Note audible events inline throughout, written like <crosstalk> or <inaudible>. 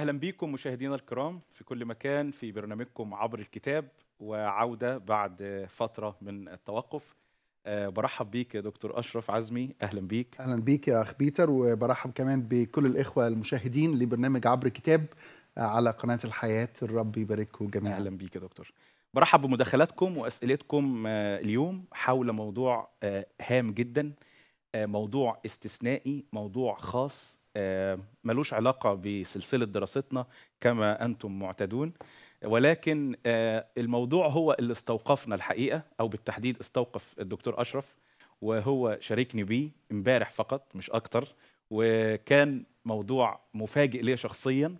أهلا بيكم مشاهدينا الكرام في كل مكان في برنامجكم عبر الكتاب وعودة بعد فترة من التوقف. أه برحب بيك يا دكتور أشرف عزمي. أهلا بيك. أهلا بيك يا أخ بيتر وبرحب كمان بكل الإخوة المشاهدين لبرنامج عبر الكتاب على قناة الحياة الرب يبارككم جميعا. أهلا بيك يا دكتور. برحب بمداخلاتكم وأسئلتكم آه، اليوم حول موضوع آه، هام جدا آه، موضوع استثنائي موضوع خاص آه، ملوش علاقة بسلسلة دراستنا كما أنتم معتادون ولكن آه، الموضوع هو اللي استوقفنا الحقيقة أو بالتحديد استوقف الدكتور أشرف وهو شاركني بيه امبارح فقط مش أكتر. وكان موضوع مفاجئ ليا شخصيا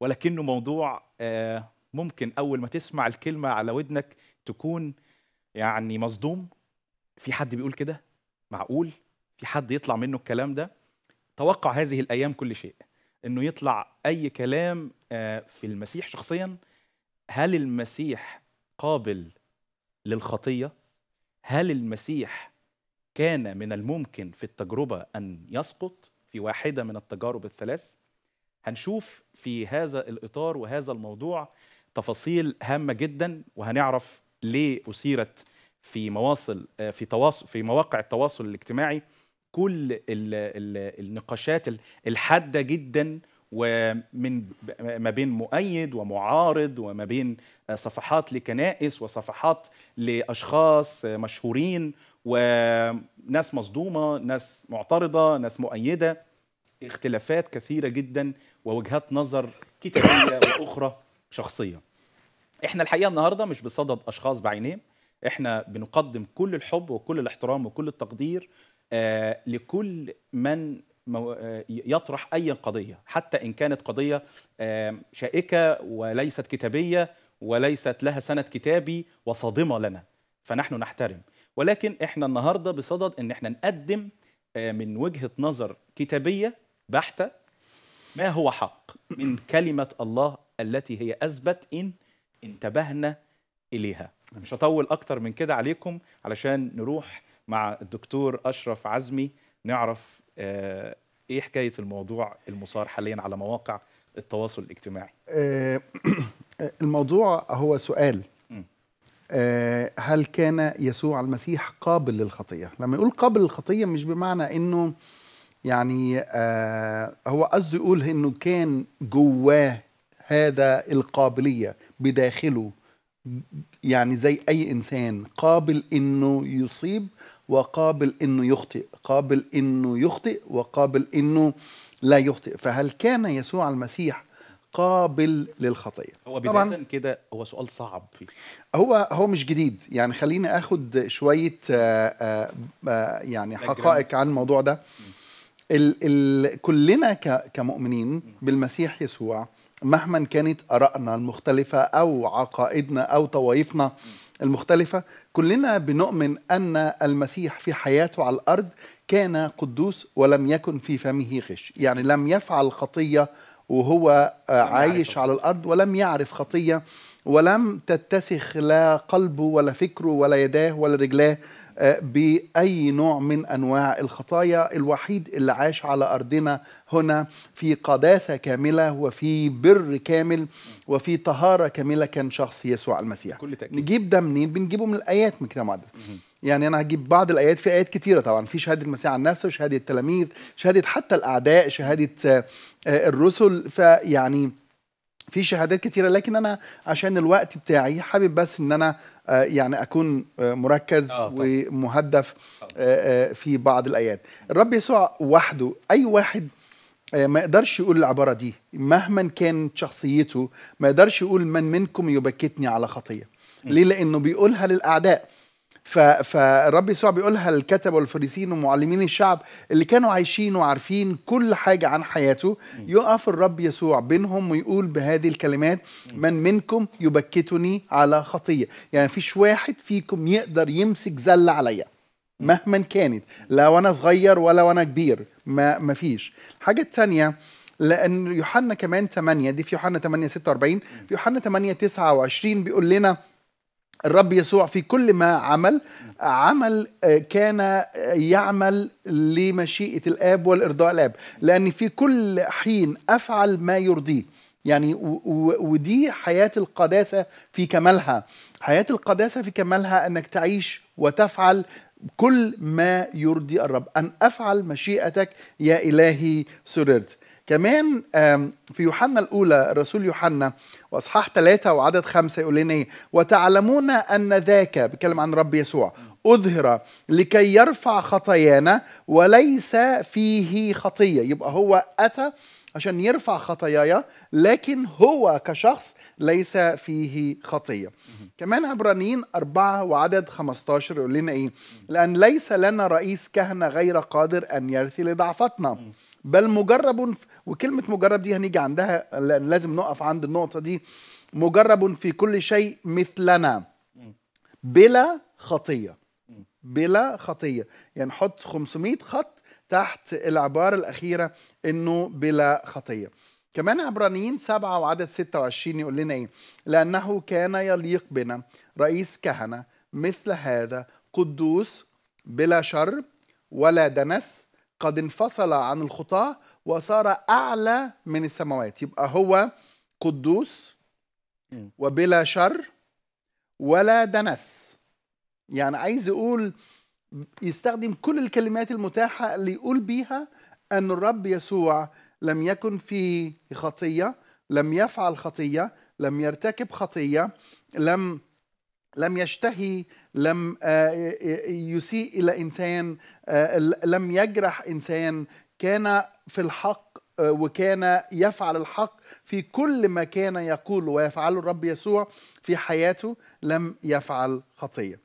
ولكنه موضوع آه، ممكن أول ما تسمع الكلمة على ودنك تكون يعني مصدوم. في حد بيقول كده؟ معقول؟ في حد يطلع منه الكلام ده؟ توقع هذه الأيام كل شيء إنه يطلع أي كلام آه، في المسيح شخصيا. هل المسيح قابل للخطية؟ هل المسيح كان من الممكن في التجربة أن يسقط في واحدة من التجارب الثلاث؟ هنشوف في هذا الإطار وهذا الموضوع تفاصيل هامة جدا وهنعرف ليه أثيرت في مواصل آه، في تواصل في مواقع التواصل الاجتماعي. كل ال ال النقاشات ال- الحادة جدا ومن ما بين مؤيد ومعارض وما بين صفحات لكنائس وصفحات لأشخاص مشهورين وناس مصدومة ناس معترضة ناس مؤيدة. اختلافات كثيرة جدا ووجهات نظر كتابية <coughs> وأخرى شخصية. إحنا الحقيقة النهارده مش بصدد أشخاص بعينهم إحنا بنقدم كل الحب وكل الاحترام وكل التقدير لكل من آه، يطرح أي قضية حتى إن كانت قضية آه، شائكة وليست كتابية وليست لها سند كتابي وصادمة لنا فنحن نحترم. ولكن إحنا النهارده بصدد إن إحنا نقدم آه، من وجهة نظر كتابية بحتة ما هو حق من <coughs> كلمة الله التي هي أثبت إن انتبهنا إليها. مش هطول أكتر من كده عليكم علشان نروح مع الدكتور أشرف عزمي نعرف آه، إيه حكاية الموضوع المثار حاليا على مواقع التواصل الاجتماعي؟ آه، <clears throat> الموضوع هو سؤال. آه، هل كان يسوع المسيح قابل للخطية؟ لما يقول قابل للخطية مش بمعنى إنه يعني هو قصده يقول إنه كان جواه هذا القابلية بداخله يعني زي أي إنسان قابل إنه يصيب وقابل إنه يخطئ. قابل إنه يخطئ وقابل إنه لا يخطئ. فهل كان يسوع المسيح قابل للخطية؟ هو طبعاً. بدايه كده هو سؤال صعب. هو هو مش جديد. يعني خليني آخد شوية آه، آه، آه، يعني. حقائق عن الموضوع ده. ال ال كلنا ك- كمؤمنين بالمسيح يسوع مهما كانت آرائنا المختلفة أو عقائدنا أو طوائفنا المختلفة. كلنا بنؤمن أن المسيح في حياته على الأرض كان قدوس ولم يكن في فمه غش. يعني لم يفعل خطية وهو عايش. على الأرض ولم يعرف خطية ولم تتسخ لا قلبه ولا فكره ولا يداه ولا رجلاه. آه، بأي نوع من أنواع الخطايا الوحيد اللي عاش على أرضنا هنا في قداسة كاملة وفي بر كامل وفي طهارة كاملة كان شخص يسوع المسيح. بكل تأكيد. نجيب ده منين بنجيبه من الآيات من الكتاب المقدس يعني أنا هجيب بعض الآيات في آيات كتيرة طبعا في شهادة المسيح عن نفسه شهادة التلاميذ شهادة حتى الأعداء شهادة آه، آه، الرسل. فيعني في شهادات كتيرة لكن أنا عشان الوقت بتاعي حابب بس أنا آه، يعني أكون آه، مركز آه،. ومهدف آه، آه، في بعض الآيات. الرب يسوع وحده أي واحد آه، ما يقدرش يقول العبارة دي مهما كانت شخصيته ما يقدرش يقول من منكم يبكتني على خطية. ليه؟ لأنه بيقولها للأعداء. فالرب يسوع بيقولها للكتبه والفريسيين ومعلمين الشعب اللي كانوا عايشين وعارفين كل حاجة عن حياته. يقف الرب يسوع بينهم ويقول بهذه الكلمات من منكم يبكتني على خطية. يعني مفيش واحد فيكم يقدر يمسك زلة عليا مهما كانت لا وأنا صغير ولا وأنا كبير ما مفيش. الحاجة الثانية لأن يوحنا كمان 8 دي في يوحنا 8 46 في يوحنا 8 29 بيقول لنا الرب يسوع في كل ما عمل عمل آه، كان آه، يعمل لمشيئة الآب والإرضاء الآب. لأن في كل حين أفعل ما يرضيه. يعني ودي حياة القداسة في كمالها. حياة القداسة في كمالها أنك تعيش وتفعل كل ما يرضي الرب. أن أفعل مشيئتك يا إلهي سررت. كمان في يوحنا الأولى الرسول يوحنا وأصحاح ثلاثة وعدد خمسة يقول لنا إيه؟ وتعلمون أن ذاك بيتكلم عن رب يسوع أظهر لكي يرفع خطايانا وليس فيه خطية. يبقى هو أتى عشان يرفع خطاياي لكن هو كشخص ليس فيه خطية. كمان عبرانيين أربعة وعدد 15 يقول لنا إيه؟ لأن ليس لنا رئيس كهنة غير قادر أن يرثي لضعفتنا بل مجرب وكلمة مجرب دي هنيجي عندها لازم نقف عند النقطة دي. مجرب في كل شيء مثلنا. بلا خطية. بلا خطية. يعني نحط 500 خط تحت العبارة الأخيرة إنه بلا خطية. كمان عبرانيين سبعة وعدد 26 يقول لنا إيه؟ لأنه كان يليق بنا. رئيس كهنة مثل هذا قدوس بلا شر ولا دنس قد انفصل عن الخطاة وصار أعلى من السماوات يبقى هو قدوس. وبلا شر ولا دنس يعني عايز يقول يستخدم كل الكلمات المتاحة اللي يقول بيها أن الرب يسوع لم يكن في خطية لم يفعل خطية لم يرتكب خطية لم لم يشتهي لم آه، يسيء إلى إنسان آه، لم يجرح إنسان كان في الحق آه، وكان يفعل الحق في كل ما كان يقول ويفعله الرب يسوع في حياته لم يفعل خطية.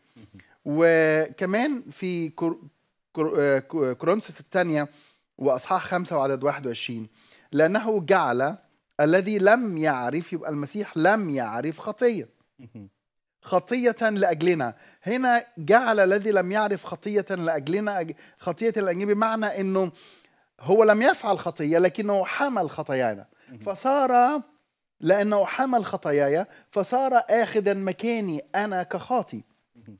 وكمان في كور- كور- آه، كو- كورنثوس الثانية وأصحاح خمسة وعدد 21 لأنه جعل الذي لم يعرف يبقى المسيح لم يعرف خطية. خطية لأجلنا. هنا جعل الذي لم يعرف خطية لأجلنا. أج- خطية لأجلنا بمعنى أنه هو لم يفعل خطية لكنه حمل خطايانا. فصار لأنه حمل خطاياي فصار آخذا مكاني أنا كخاطي.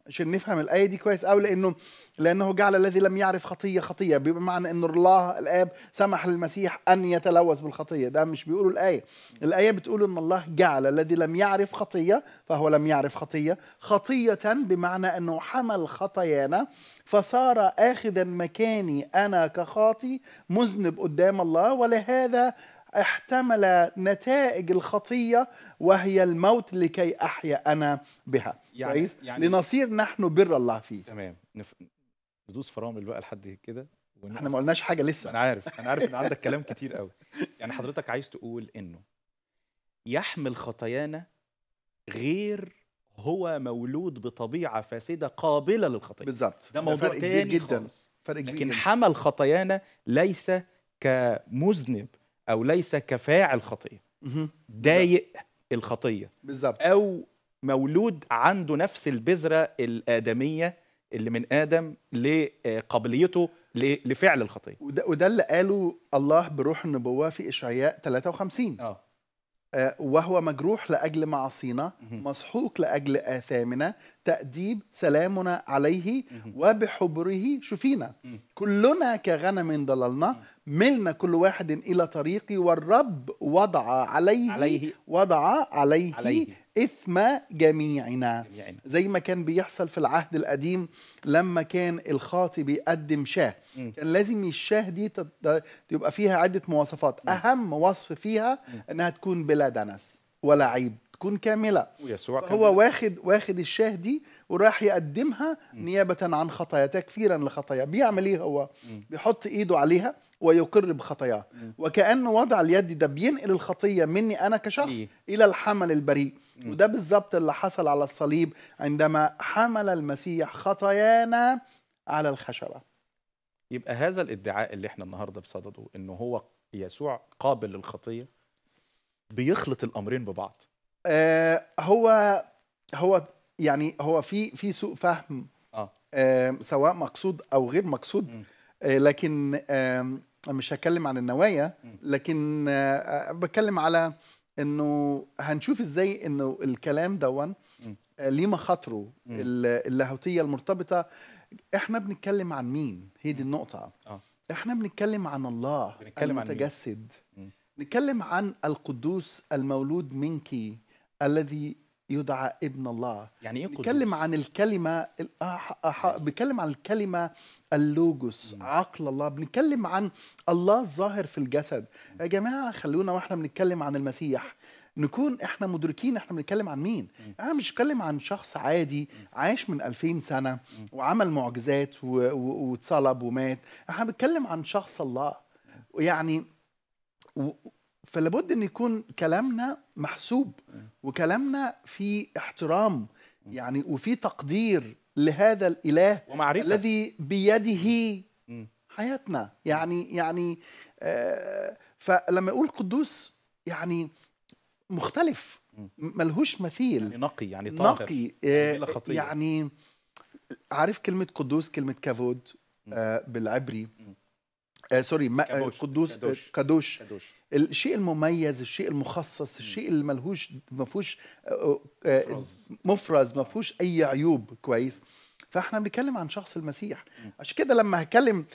عشان نفهم الآية دي كويس أوي لأنه لأنه جعل الذي لم يعرف خطية خطية. بمعنى أن الله الآب سمح للمسيح أن يتلوث بالخطية. ده مش بيقولوا الآية. الآية بتقول أن الله جعل الذي لم يعرف خطية فهو لم يعرف خطية خطية بمعنى أنه حمل خطايانا فصار آخذا مكاني أنا كخاطي مذنب قدام الله ولهذا احتمل نتائج الخطية وهي الموت لكي أحيا أنا بها. يعني- كويس؟ يعني- لنصير نحن بر الله فيه. تمام. نف... ندوس فرامل بقى لحد كده. ونقف. إحنا ما قلناش حاجة لسه. أنا عارف أنا عارف إن عندك كلام كتير قوي. يعني حضرتك عايز تقول إنه يحمل خطايانا غير هو مولود بطبيعة فاسدة قابلة للخطيه بالظبط. ده موضوع فرق كبير تاني جدا. خالص. فرق كبير لكن جدا. حمل خطايانا ليس كمذنب أو ليس كفاعل خطيه. ضايق الخطيه بالظبط. أو مولود عنده نفس البذرة الآدمية اللي من آدم لقابليته ل- لفعل الخطية وده, وده اللي قاله الله بروح النبوة في إشعياء 53 آه آه، وهو مجروح لأجل معاصينا. مسحوق لأجل آثامنا تأديب سلامنا عليه. وبحبره شفينا. كلنا كغنم ضللنا ملنا كل واحد إلى طريقي والرب وضع عليه, عليه. وضع عليه, عليه. إثم جميعنا. جميعنا. زي ما كان بيحصل في العهد القديم لما كان الخاطي بيقدم شاه. مم. كان لازم الشاه دي تبقى فيها عدة مواصفات. أهم وصف فيها إنها تكون بلا دنس ولا عيب تكون كاملة. ويسوع هو واخد واخد الشاه دي وراح يقدمها نيابة عن خطايا تكفيرا لخطايا. بيعمل إيه هو؟ بيحط إيده عليها. ويقر بخطاياه. وكأنه وضع اليد ده بينقل الخطية مني أنا كشخص ليه؟ إلى الحمل البريء. وده بالظبط اللي حصل على الصليب عندما حمل المسيح خطايانا على الخشبة. يبقى هذا الادعاء اللي إحنا النهارده بصدده إنه هو يسوع قابل للخطية بيخلط الأمرين ببعض. آه هو هو يعني هو في في سوء فهم آه. آه سواء مقصود أو غير مقصود. آه لكن آه مش هتكلم عن النوايا. لكن آه بتكلم على إنه هنشوف إزاي إنه الكلام دون. آه ليه مخاطره اللاهوتية المرتبطة إحنا بنتكلم عن مين هي دي النقطة إحنا بنتكلم عن الله بنتكلم عن؟ المتجسد مم. نتكلم عن القدوس المولود منك الذي يدعى ابن الله يعني إيه قدوس؟ بيتكلم عن الكلمة ال- أح- أح- بيتكلم عن الكلمة اللوجوس عقل الله. بنتكلم عن الله الظاهر في الجسد. يا جماعة خلونا وإحنا بنتكلم عن المسيح. نكون إحنا مدركين إحنا بنتكلم عن مين. أنا مش بتكلم عن شخص عادي عايش من 2000 سنة وعمل معجزات واتصلب ومات. إحنا بنتكلم عن شخص الله. يعني و- فلابد إن يكون كلامنا محسوب وكلامنا فيه احترام. يعني وفي تقدير. لهذا الإله ومعرفة. الذي بيده. حياتنا. يعني يعني آه فلما يقول قدوس يعني مختلف. ملهوش مثيل. يعني نقي يعني طاهر. نقي. آه،. يعني عارف كلمة قدوس كلمة כבוד؟ آه بالعبري. آه sorry ما קדוש. قدوس קדוש קדוש. الشيء المميز الشيء المخصص الشيء اللي ملهوش ما فيهوش آه، آه، مفرز. ما فيهوش أي عيوب كويس. فإحنا بنتكلم عن شخص المسيح. عشان كده لما هتكلم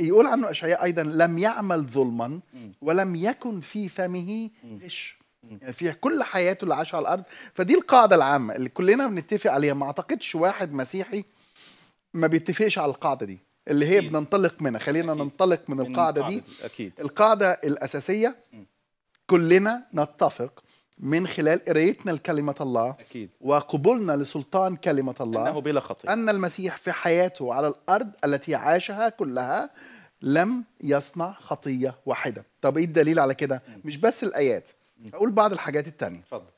يقول عنه أشعياء أيضا لم يعمل ظلما ولم يكن في فمه غش. يعني في كل حياته اللي عاشها على الأرض. فدي القاعدة العامة اللي كلنا بنتفق عليها. ما أعتقدش واحد مسيحي ما بيتفقش على القاعدة دي. اللي هي أكيد. بننطلق منها. خلينا أكيد. ننطلق من القاعدة دي. أكيد. القاعدة الأساسية كلنا نتفق من خلال قرايتنا لكلمة الله أكيد. وقبولنا لسلطان كلمة الله أنه بلا خطيه أن المسيح في حياته على الأرض التي عاشها كلها لم يصنع خطية واحدة. طب إيه الدليل على كده؟ مش بس الآيات. أقول بعض الحاجات التانية. اتفضل.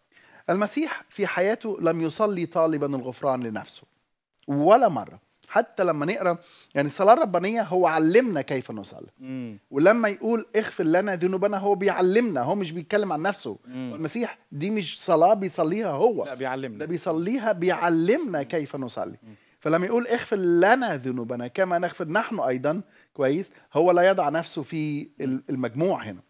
المسيح في حياته لم يصلي طالبا الغفران لنفسه ولا مرة. حتى لما نقرا يعني الصلاة الربانية هو علمنا كيف نصلي. مم. ولما يقول اغفر لنا ذنوبنا هو بيعلمنا هو مش بيتكلم عن نفسه. مم. المسيح دي مش صلاة بيصليها هو. لا ده بيعلمنا بيصليها بيعلمنا كيف نصلي. فلما يقول اغفر لنا ذنوبنا كما نغفر نحن أيضا كويس هو لا يضع نفسه في ال- المجموع هنا.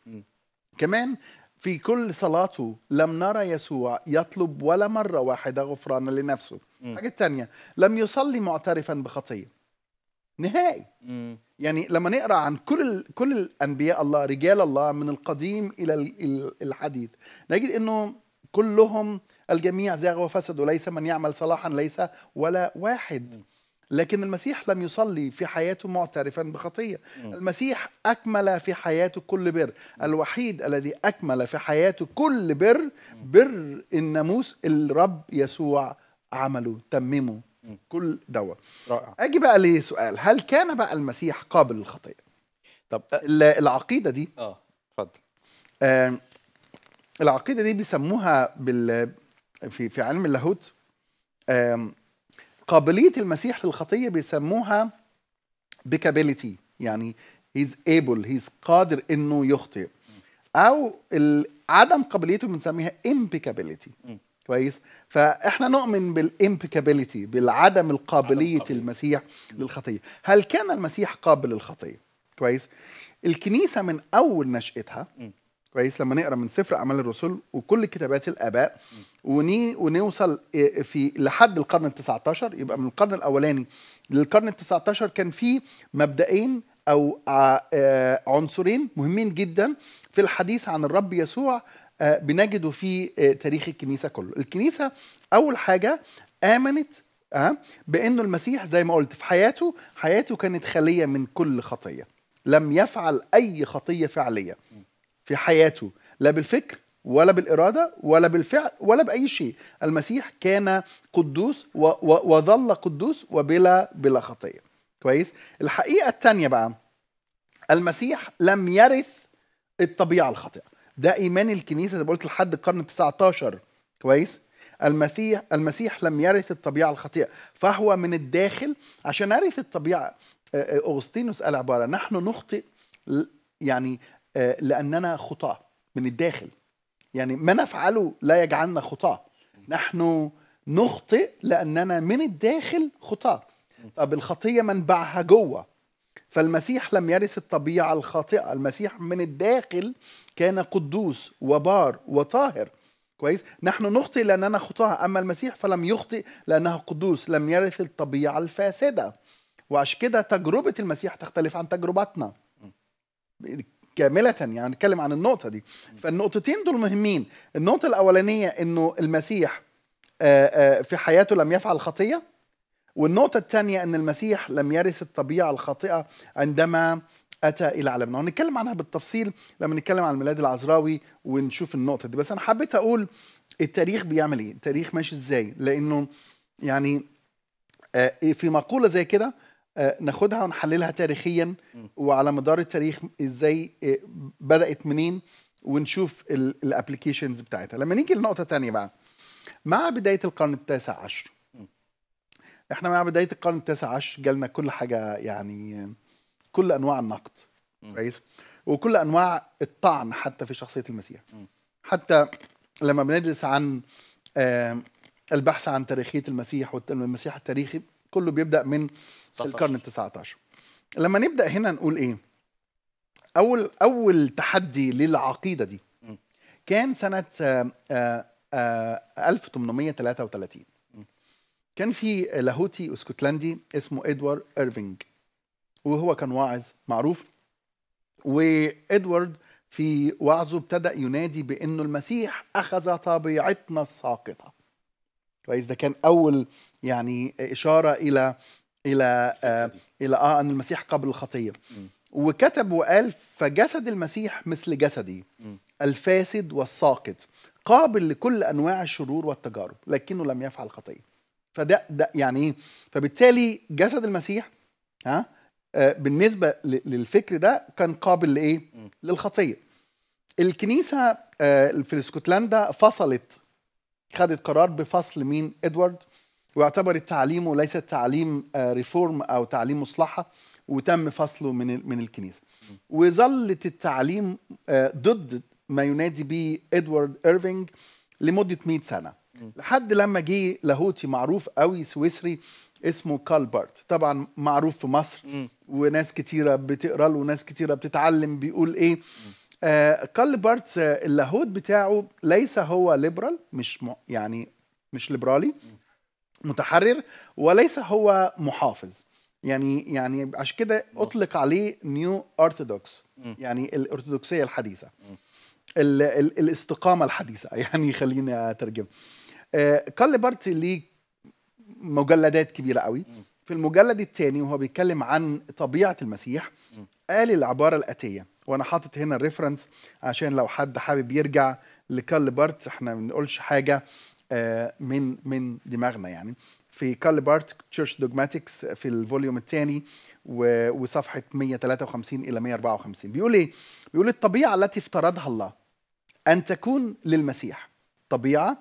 كمان في كل صلاته لم نرى يسوع يطلب ولا مرة واحدة غفرانا لنفسه. حاجة تانية. لم يصلي معترفا بخطية. نهائي. يعني لما نقرأ عن كل ال- كل الأنبياء الله رجال الله من القديم إلى ال- ال- الحديث نجد إنه كلهم الجميع زاغوا وفسدوا ليس من يعمل صلاحا ليس ولا واحد. لكن المسيح لم يصلي في حياته معترفا بخطية. المسيح أكمل في حياته كل بر. الوحيد الذي أكمل في حياته كل بر بر الناموس الرب يسوع عمله تممه كل دوا رائع. أجي بقى لسؤال هل كان بقى المسيح قابل للخطيه طب ال- العقيدة دي آه اتفضل. آه العقيدة دي بيسموها بال في في علم اللاهوت آم، قابلية المسيح للخطيه بيسموها peccability يعني he's able he's قادر إنه يخطئ. أو عدم قابليته بنسميها impeccability كويس. فإحنا نؤمن بال impeccability بالعدم القابلية. المسيح للخطية. هل كان المسيح قابل للخطيه كويس. الكنيسة من أول نشأتها كويس لما نقرأ من سفر أعمال الرسل وكل كتابات الآباء وني ونوصل إيه في لحد القرن ال 19 يبقى من القرن الأولاني للقرن ال 19 كان في مبدئين أو ع- آه، عنصرين مهمين جدا في الحديث عن الرب يسوع آه، بنجده في آه، تاريخ الكنيسة كله. الكنيسة أول حاجة آمنت أه بأنه المسيح زي ما قلت في حياته حياته كانت خاليه من كل خطية. لم يفعل أي خطية فعلية في حياته لا بالفكر ولا بالإرادة ولا بالفعل ولا بأي شيء. المسيح كان قدوس و و وظل قدوس وبلا بلا خطية. كويس؟ الحقيقة الثانية بقى المسيح لم يرث الطبيعة الخاطئة. ده إيمان الكنيسة زي ما قلت لحد القرن ال 19 كويس؟ المسيح المسيح لم يرث الطبيعة الخاطئة فهو من الداخل عشان آه، آه، أغسطينوس قال عبارة نحن نخطئ يعني لأننا خطاة من الداخل. يعني ما نفعله لا يجعلنا خطاة. نحن نخطئ لأننا من الداخل خطاة. طب الخطية منبعها جوة. فالمسيح لم يرث الطبيعة الخاطئة. المسيح من الداخل كان قدوس وبار وطاهر. كويس؟ نحن نخطئ لأننا خطاة أما المسيح فلم يخطئ لأنه قدوس لم يرث الطبيعة الفاسدة. وعشان كده تجربة المسيح تختلف عن تجربتنا. كاملة يعني نتكلم عن النقطة دي. فالنقطتين دول مهمين. النقطة الأولانية إنه المسيح آه، آه، في حياته لم يفعل خطية. والنقطة الثانية إن المسيح لم يرث الطبيعة الخاطئة عندما أتى إلى عالمنا. ونتكلم عنها بالتفصيل لما نتكلم عن الميلاد العذراوي ونشوف النقطة دي. بس أنا حبيت أقول التاريخ بيعمل إيه؟ التاريخ ماشي إزاي؟ لأنه يعني آه، في مقولة زي كده آه، ناخدها ونحللها تاريخيا وعلى مدار التاريخ إزاي آه، بدأت منين ونشوف الابلكيشنز بتاعتها. لما نيجي لنقطة تانية بقى مع بداية القرن التاسع عشر إحنا مع بداية القرن التاسع عشر جالنا كل حاجة يعني كل أنواع النقد كويس؟ وكل أنواع الطعن حتى في شخصية المسيح. حتى لما بندرس عن البحث عن تاريخية المسيح والمسيح التاريخي كله بيبدأ من 19. القرن ال 19 لما نبدأ هنا نقول إيه؟ أول أول تحدي للعقيدة دي. كان سنة آه، آه، آه، 1833 كان في لاهوتي اسكتلندي اسمه إدوارد ايرفينج وهو كان واعظ معروف. وإدوارد في وعظه ابتدى ينادي بإنه المسيح أخذ طبيعتنا الساقطة. كويس ده كان أول يعني إشارة إلى إلى آه. إلى آه أن المسيح قبل الخطية. وكتب وقال فجسد المسيح مثل جسدي. الفاسد والساقط قابل لكل أنواع الشرور والتجارب لكنه لم يفعل خطية. فده ده يعني إيه؟ فبالتالي جسد المسيح ها آه بالنسبة للفكر ده كان قابل لإيه؟ للخطية. الكنيسة آه في اسكتلندا فصلت خدت قرار بفصل مين؟ إدوارد. واعتبرت تعليمه ليس تعليم آه، ريفورم أو تعليم مصلحة وتم فصله من من الكنيسة. وظلت التعليم آه، ضد ما ينادي به إدوارد إيرفينج لمدة 100 سنة. لحد لما جه لاهوتي معروف قوي سويسري اسمه كارل بارت طبعا معروف في مصر. مم. وناس كتيرة بتقرأ له وناس كتيرة بتتعلم بيقول إيه. آه كارل بارت آه، اللاهوت بتاعه ليس هو liberal مش م... يعني مش ليبرالي متحرر وليس هو محافظ. يعني يعني عشان كده أطلق عليه neo orthodox يعني الأرثوذكسية الحديثة. ال ال الاستقامة الحديثة <laughs> يعني خليني أترجم. آه كارل بارت ليه مجلدات كبيرة قوي. في المجلد الثاني وهو بيتكلم عن طبيعة المسيح قال العبارة الآتية. وأنا حاطط هنا ال reference عشان لو حد حابب يرجع لكارل بارت إحنا ما بنقولش حاجة آه، من من دماغنا يعني. في كارل بارت Church Dogmatics في ال volume الثاني وصفحة 153 إلى 154 بيقول إيه؟ بيقول الطبيعة التي افترضها الله أن تكون للمسيح طبيعة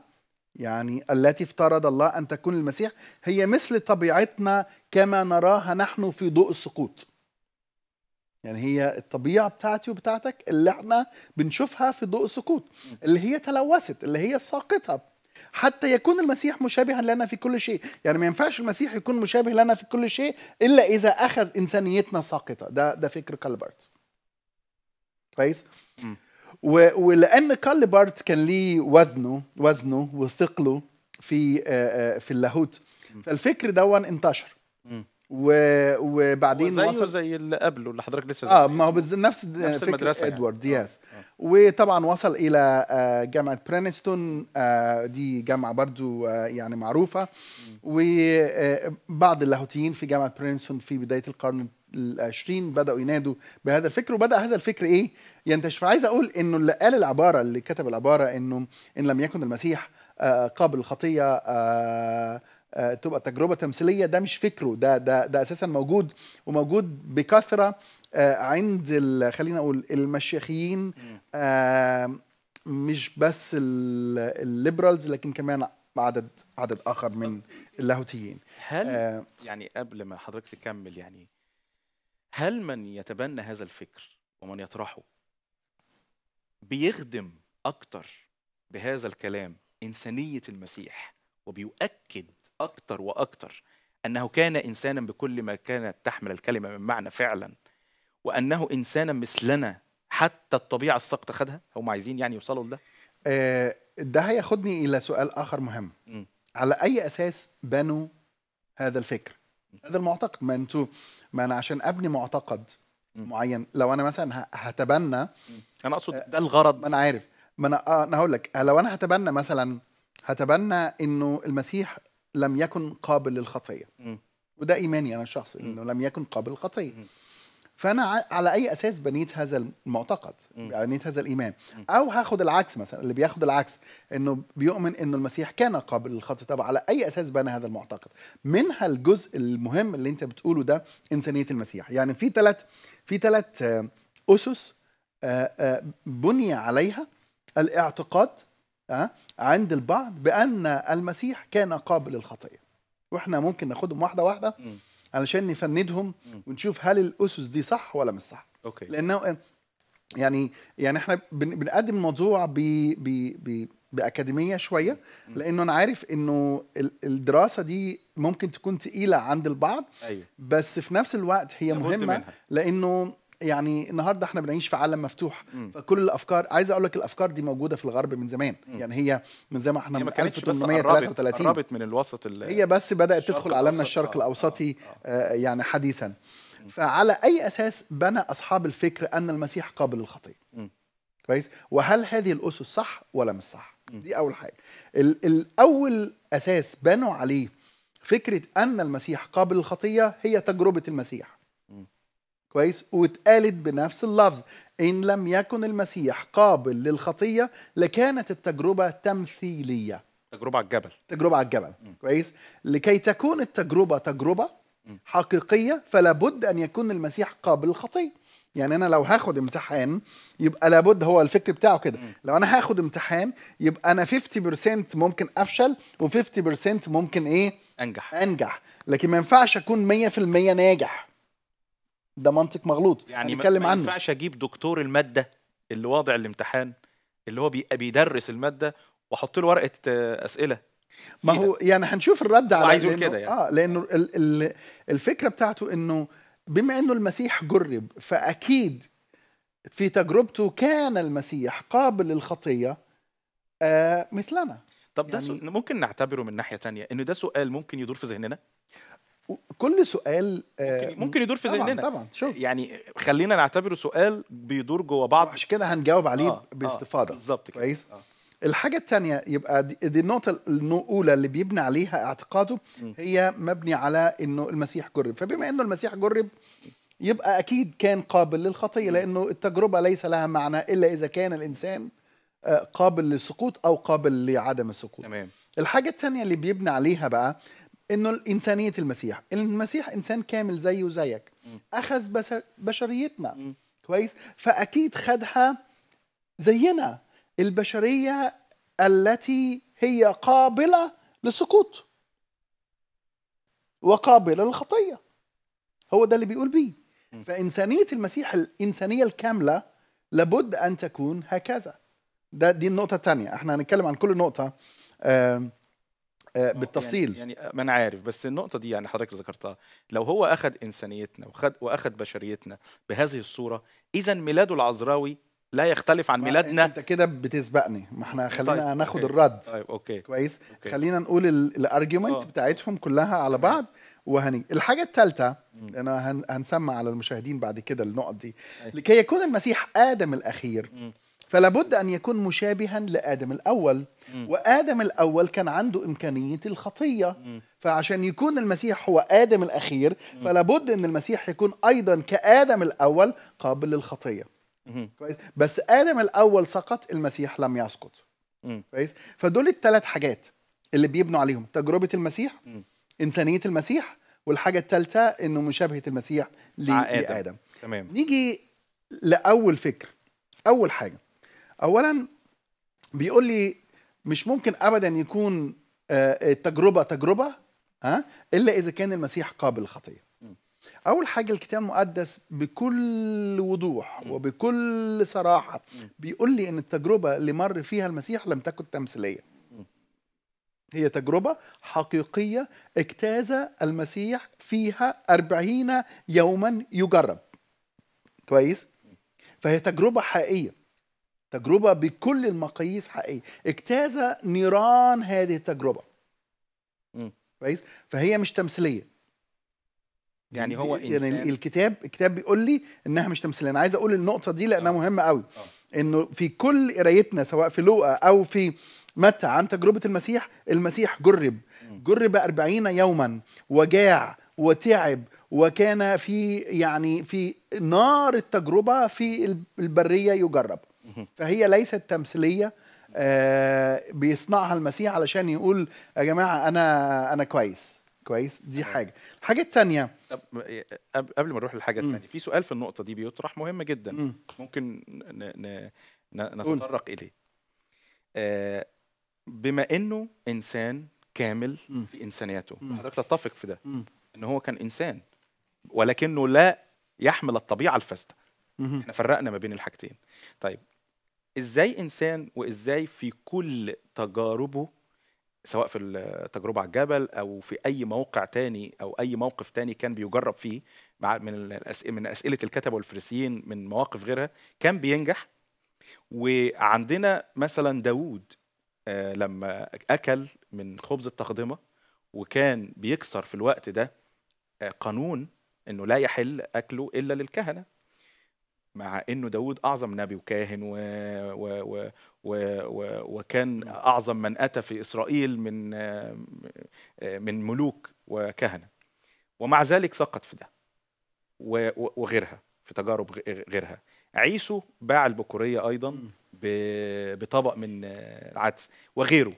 يعني التي افترض الله أن تكون للمسيح هي مثل طبيعتنا كما نراها نحن في ضوء السقوط. يعني هي الطبيعة بتاعتي وبتاعتك اللي إحنا بنشوفها في ضوء السقوط اللي هي تلوثت اللي هي ساقطة. حتى يكون المسيح مشابها لنا في كل شيء. يعني ما ينفعش المسيح يكون مشابه لنا في كل شيء إلا إذا أخذ إنسانيتنا ساقطة. ده ده فكر كارل بارت كويس؟ ولأن كارل بارت كان ليه وزنه وزنه وثقله في آه، آه، في اللاهوت. فالفكر ده انتشر. وبعدين زيه وصل زي اللي قبله اللي حضرتك لسه آه ما هو نفس نفس فكر المدرسة يعني. إدوارد آه، yes وطبعا وصل إلى جامعة برينستون. دي جامعة برضو يعني معروفة. وبعض اللاهوتيين في جامعة برينستون في بداية القرن العشرين بدأوا ينادوا بهذا الفكر. وبدأ هذا الفكر إيه؟ ينتشر فعايز أقول انه اللي قال العبارة اللي كتب العبارة انه إن لم يكن المسيح آه، قابل للخطيه آه، آه، تبقى تجربة تمثيلية ده مش فكره ده ده ده أساسا موجود وموجود بكثرة عند خلينا أقول المشيخيين مش بس ال- الليبرالز لكن كمان عدد عدد آخر من اللاهوتيين. هل آه، يعني قبل ما حضرتك تكمل يعني هل من يتبنى هذا الفكر ومن يطرحه بيخدم أكتر بهذا الكلام إنسانية المسيح وبيؤكد أكتر وأكتر أنه كان إنسانا بكل ما كانت تحمل الكلمة من معنى فعلا وأنه إنسانا مثلنا حتى الطبيعة الساقطة خدها. هم عايزين يعني يوصلوا لده؟ آه، ده هياخدني إلى سؤال آخر مهم. مم. على أي أساس بنوا هذا الفكر؟ هذا المعتقد. ما أنتوا ما أنا عشان أبني معتقد معين. لو أنا مثلا هتبنى أنا أقصد ده الغرض. ما أنا عارف. ما أنا آه أنا هقول لك. لو أنا هتبنى مثلا هتبنى إنه المسيح لم يكن قابل للخطية. وده إيماني أنا الشخصي إنه لم يكن قابل للخطية. فأنا على أي أساس بنيت هذا المعتقد بنيت هذا الإيمان. أو هاخد العكس مثلا اللي بياخد العكس إنه بيؤمن إنه المسيح كان قابل للخطيه طب على أي أساس بنى هذا المعتقد؟ منها الجزء المهم اللي أنت بتقوله ده إنسانية المسيح. يعني في ثلاث في ثلاث أسس آه، آه، بني عليها الاعتقاد آه، عند البعض بأن المسيح كان قابل للخطية. وإحنا ممكن ناخدهم واحدة واحدة. علشان نفندهم ونشوف هل الأسس دي صح ولا مش صح. أوكي. لأنه يعني يعني إحنا بن- بنقدم الموضوع ب ب ب بأكاديمية شوية لأنه أنا عارف إنه ال- الدراسة دي ممكن تكون تقيلة عند البعض أيوه. بس في نفس الوقت هي مهمة منها. لأنه يعني النهارده إحنا بنعيش في عالم مفتوح. فكل الأفكار عايز أقول لك الأفكار دي موجودة في الغرب من زمان. يعني هي من زي ما إحنا من ما كانتش بس قربت 1833 قربت من الوسط ال- هي بس بدأت تدخل عالمنا. الشرق آه، الأوسطي آه. يعني حديثا. فعلى أي أساس بنى أصحاب الفكر أن المسيح قابل للخطية. كويس؟ وهل هذه الأسس صح ولا مش صح؟ دي أول حاجة. ال- الأول أساس بنوا عليه فكرة أن المسيح قابل للخطية هي تجربة المسيح. كويس واتقالت بنفس اللفظ. إن لم يكن المسيح قابل للخطية لكانت التجربة تمثيلية. تجربة على الجبل. تجربة على الجبل. كويس. لكي تكون التجربة تجربة حقيقية فلا بد أن يكون المسيح قابل للخطية يعني أنا لو هاخد امتحان يبقى لابد هو الفكر بتاعه كده. لو أنا هاخد امتحان يبقى أنا 50% ممكن أفشل و50% ممكن إيه؟ أنجح. أنجح. لكن ما ينفعش أكون 100% ناجح. ده منطق مغلوط. يعني ما, هنتكلم ما عنه. ينفعش أجيب دكتور المادة اللي واضع الامتحان اللي هو بي- بيدرس المادة وأحط له ورقة آه، أسئلة. ما. هو يعني هنشوف الرد على عايز كده يعني. آه لأنه ال ال الفكرة بتاعته إنه بما إنه المسيح جرب فأكيد في تجربته كان المسيح قابل للخطية آه مثلنا. طب ده يعني- سو... ممكن نعتبره من ناحية تانية انه ده سؤال ممكن يدور في ذهننا؟ كل سؤال آه ممكن, ممكن يدور في طبعاً، ذهننا. طبعا شوف. يعني خلينا نعتبره سؤال بيدور جوه بعض. عشان كده هنجاوب عليه آه، آه، باستفاضة. بالظبط كده. كويس؟ آه. الحاجة الثانية يبقى دي, دي النقطة الأولى اللي بيبني عليها اعتقاده هي مبني على إنه المسيح جرب، فبما إنه المسيح جرب يبقى أكيد كان قابل للخطية لأنه التجربة ليس لها معنى إلا إذا كان الإنسان آه، قابل للسقوط أو قابل لعدم السقوط. تمام. الحاجة الثانية اللي بيبني عليها بقى إنه إنسانية المسيح، المسيح إنسان كامل زيه وزيك، أخذ بشر بشريتنا. كويس؟ فأكيد خدها زينا. البشرية التي هي قابلة للسقوط. وقابلة للخطية. هو ده اللي بيقول بيه. فإنسانية المسيح الإنسانية الكاملة لابد أن تكون هكذا. ده دي النقطة الثانية. إحنا هنتكلم عن كل نقطة. آه آه بالتفصيل. يعني, يعني ما أنا عارف بس النقطة دي يعني حضرتك ذكرتها. لو هو اخذ إنسانيتنا وخد واخذ بشريتنا بهذه الصورة اذا ميلاده العذراوي لا يختلف عن ميلادنا. أنت كده بتسبقني. ما إحنا خلينا طيب، ناخد okay. الرد. طيب okay. كويس؟ okay. خلينا نقول ال argument آه. بتاعتهم كلها على بعض وهنيجي. الحاجة الثالثه أنا هن هنسمع على المشاهدين بعد كده النقط دي. أي. لكي يكون المسيح آدم الأخير مم. فلا بد أن يكون مشابها لآدم الأول. وآدم الأول كان عنده إمكانية الخطية. فعشان يكون المسيح هو آدم الأخير فلا بد أن المسيح يكون أيضا كآدم الأول قابل للخطية. كويس؟ بس آدم الأول سقط المسيح لم يسقط. كويس؟ فدول الثلاث حاجات اللي بيبنوا عليهم. تجربة المسيح مم. إنسانية المسيح والحاجة الثالثه إنه مشابهة المسيح. لآدم. تمام. نيجي لأول فكر. أول حاجة. اولا بيقول لي مش ممكن ابدا يكون آه، التجربة تجربة ها إلا إذا كان المسيح قابل للخطية. أول حاجة الكتاب المقدس بكل وضوح وبكل صراحة بيقول لي إن التجربة اللي مر فيها المسيح لم تكن تمثيلية. هي تجربة حقيقية اجتاز المسيح فيها أربعين يوما يجرب. كويس؟ فهي تجربة حقيقية. تجربة بكل المقاييس حقيقية. اجتاز نيران هذه التجربة. كويس؟ فهي مش تمثيلية. يعني هو يعني إنسان؟ الكتاب الكتاب بيقول لي إنها مش تمثيلية. أنا عايز أقول النقطة دي لأنها مهمة قوي. إنه في كل قرايتنا سواء في لوقا أو في متى عن تجربة المسيح المسيح جرب. جرب أربعين يوما وجاع وتعب وكان في يعني في نار التجربة في البرية يجرب. فهي ليست تمثيلية آه بيصنعها المسيح علشان يقول يا جماعة أنا أنا كويس كويس دي حاجة الحاجة الثانية طب قبل ما نروح للحاجة الثانية في سؤال في النقطة دي بيطرح مهم جدا مم. ممكن. نتطرق إليه آه، بما إنه إنسان كامل مم. في انسانيته. حضرتك تتفق في ده مم. إن هو كان إنسان ولكنه لا يحمل الطبيعة الفاسدة. إحنا فرقنا ما بين الحاجتين طيب إزاي إنسان وإزاي في كل تجاربه سواء في التجربة على الجبل أو في أي موقع تاني أو أي موقف تاني كان بيجرب فيه مع من الأسئلة من أسئلة الكتبه والفريسيين من مواقف غيرها كان بينجح. وعندنا مثلا داوود آه، لما أكل من خبز التقدمة وكان بيكسر في الوقت ده آه، قانون إنه لا يحل أكله إلا للكهنة. مع إنه داود أعظم نبي وكاهن و... و... و... و... و... وكان أعظم من أتى في إسرائيل من من ملوك وكهنة. ومع ذلك سقط في ده. و... وغيرها في تجارب غيرها. عيسو باع البكورية أيضا ب... بطبق من العدس وغيره.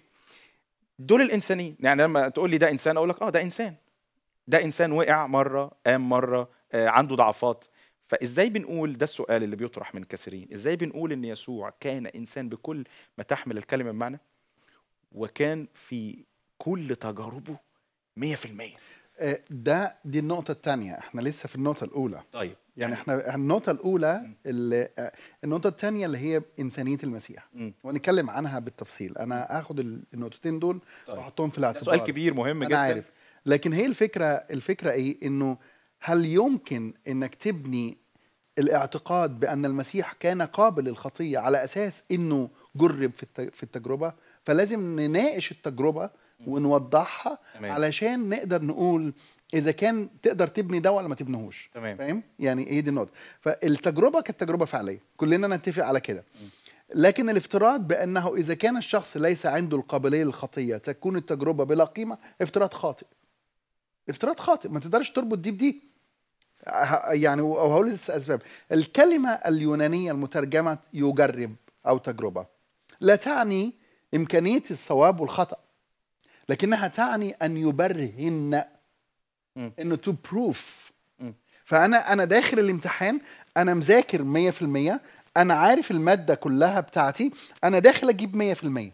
دول الإنسانيين يعني لما تقول لي ده إنسان أقول لك آه ده إنسان. ده إنسان وقع مرة قام مرة آه، عنده ضعفات. فإزاي بنقول ده السؤال اللي بيطرح من كثيرين؟ إزاي بنقول إن يسوع كان إنسان بكل ما تحمل الكلمة بمعنى؟ وكان في كل تجاربه 100% آه، ده دي النقطة الثانية إحنا لسه في النقطة الأولى. طيب. يعني إحنا النقطة الأولى اللي آه، النقطة الثانية اللي هي إنسانية المسيح. مم. ونتكلم عنها بالتفصيل. أنا هاخد ال- النقطتين دول طيب. وأحطهم في الاعتبار سؤال كبير مهم أنا جدا. عارف. لكن هي الفكرة الفكرة إيه؟ إنه هل يمكن إنك تبني الاعتقاد بأن المسيح كان قابل للخطية على أساس إنه جرب في الت- في التجربة؟ فلازم نناقش التجربة ونوضحها تمام. علشان نقدر نقول إذا كان تقدر تبني ده ولا ما تبنيهوش. تمام. فاهم؟ يعني إيه دي النقطة. فالتجربة كانت تجربه فعلية. كلنا نتفق على كده. لكن الافتراض بأنه إذا كان الشخص ليس عنده القابلية للخطية تكون التجربة بلا قيمة افتراض خاطئ. افتراض خاطئ. ما تقدرش تربط دي بدي. يعني وهقول الاسباب الكلمة اليونانية المترجمة يجرب أو تجربة لا تعني إمكانية الصواب والخطأ لكنها تعني أن يبرهن. إنه تو بروف. فأنا أنا داخل الامتحان أنا مذاكر 100% أنا عارف المادة كلها بتاعتي أنا داخل أجيب 100%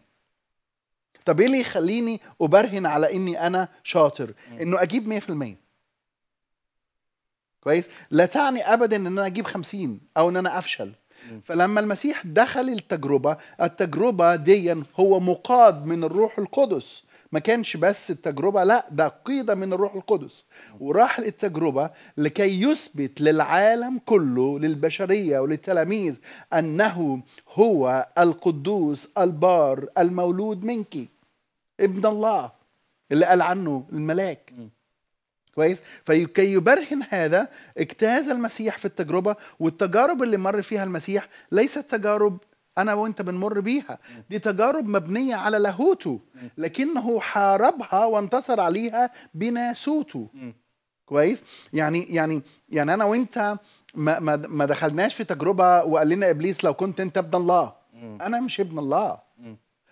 طب إيه اللي يخليني أبرهن على إني أنا شاطر؟ إنه أجيب 100% كويس؟ لا تعني ابدا إن أنا أجيب 50 أو إن أنا أفشل. فلما المسيح دخل التجربة التجربة دي هو مقاد من الروح القدس. ما كانش بس التجربة لا ده قيدة من الروح القدس. وراح التجربة لكي يثبت للعالم كله للبشرية وللتلاميذ أنه هو القدوس البار المولود منك. ابن الله اللي قال عنه الملاك. كويس؟ فكي يبرهن هذا اجتاز المسيح في التجربة والتجارب اللي مر فيها المسيح ليست تجارب أنا وأنت بنمر بيها. دي تجارب مبنية على لاهوته لكنه حاربها وانتصر عليها بناسوته كويس؟ يعني يعني يعني أنا وأنت ما, ما, دخلناش في تجربة وقال لنا إبليس لو كنت أنت ابن الله. أنا مش ابن الله.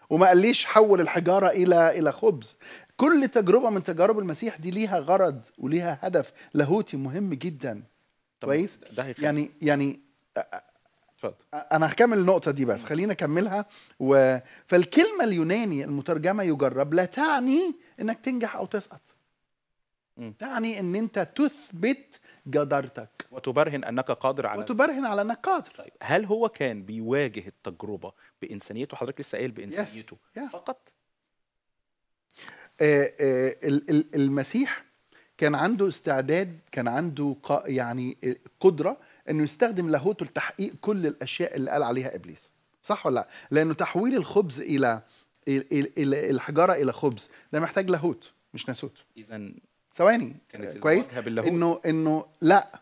وما قاليش حول الحجارة إلى إلى خبز. كل تجربة من تجارب المسيح دي ليها غرض وليها هدف. لاهوتي مهم جدا. كويس؟ يعني يعني اتفضل. أنا هكمل النقطة دي بس. خلينا أكملها. و... فالكلمة اليوناني المترجمة يجرب لا تعني إنك تنجح أو تسقط. مم. تعني إن أنت تثبت جدارتك. وتبرهن أنك قادر على وتبرهن على أنك قادر. طيب هل هو كان بيواجه التجربة بإنسانيته؟ حضرتك لسه قايل بإنسانيته. Yeah. فقط المسيح كان عنده استعداد كان عنده يعني آه، قدرة إنه يستخدم لاهوته لتحقيق كل الأشياء اللي قال عليها إبليس. صح ولا لأ؟ لأنه تحويل الخبز إلى الحجارة إلى خبز ده محتاج لاهوت مش ناسوت. اذا ثواني آه، كويس. إنه إنه لأ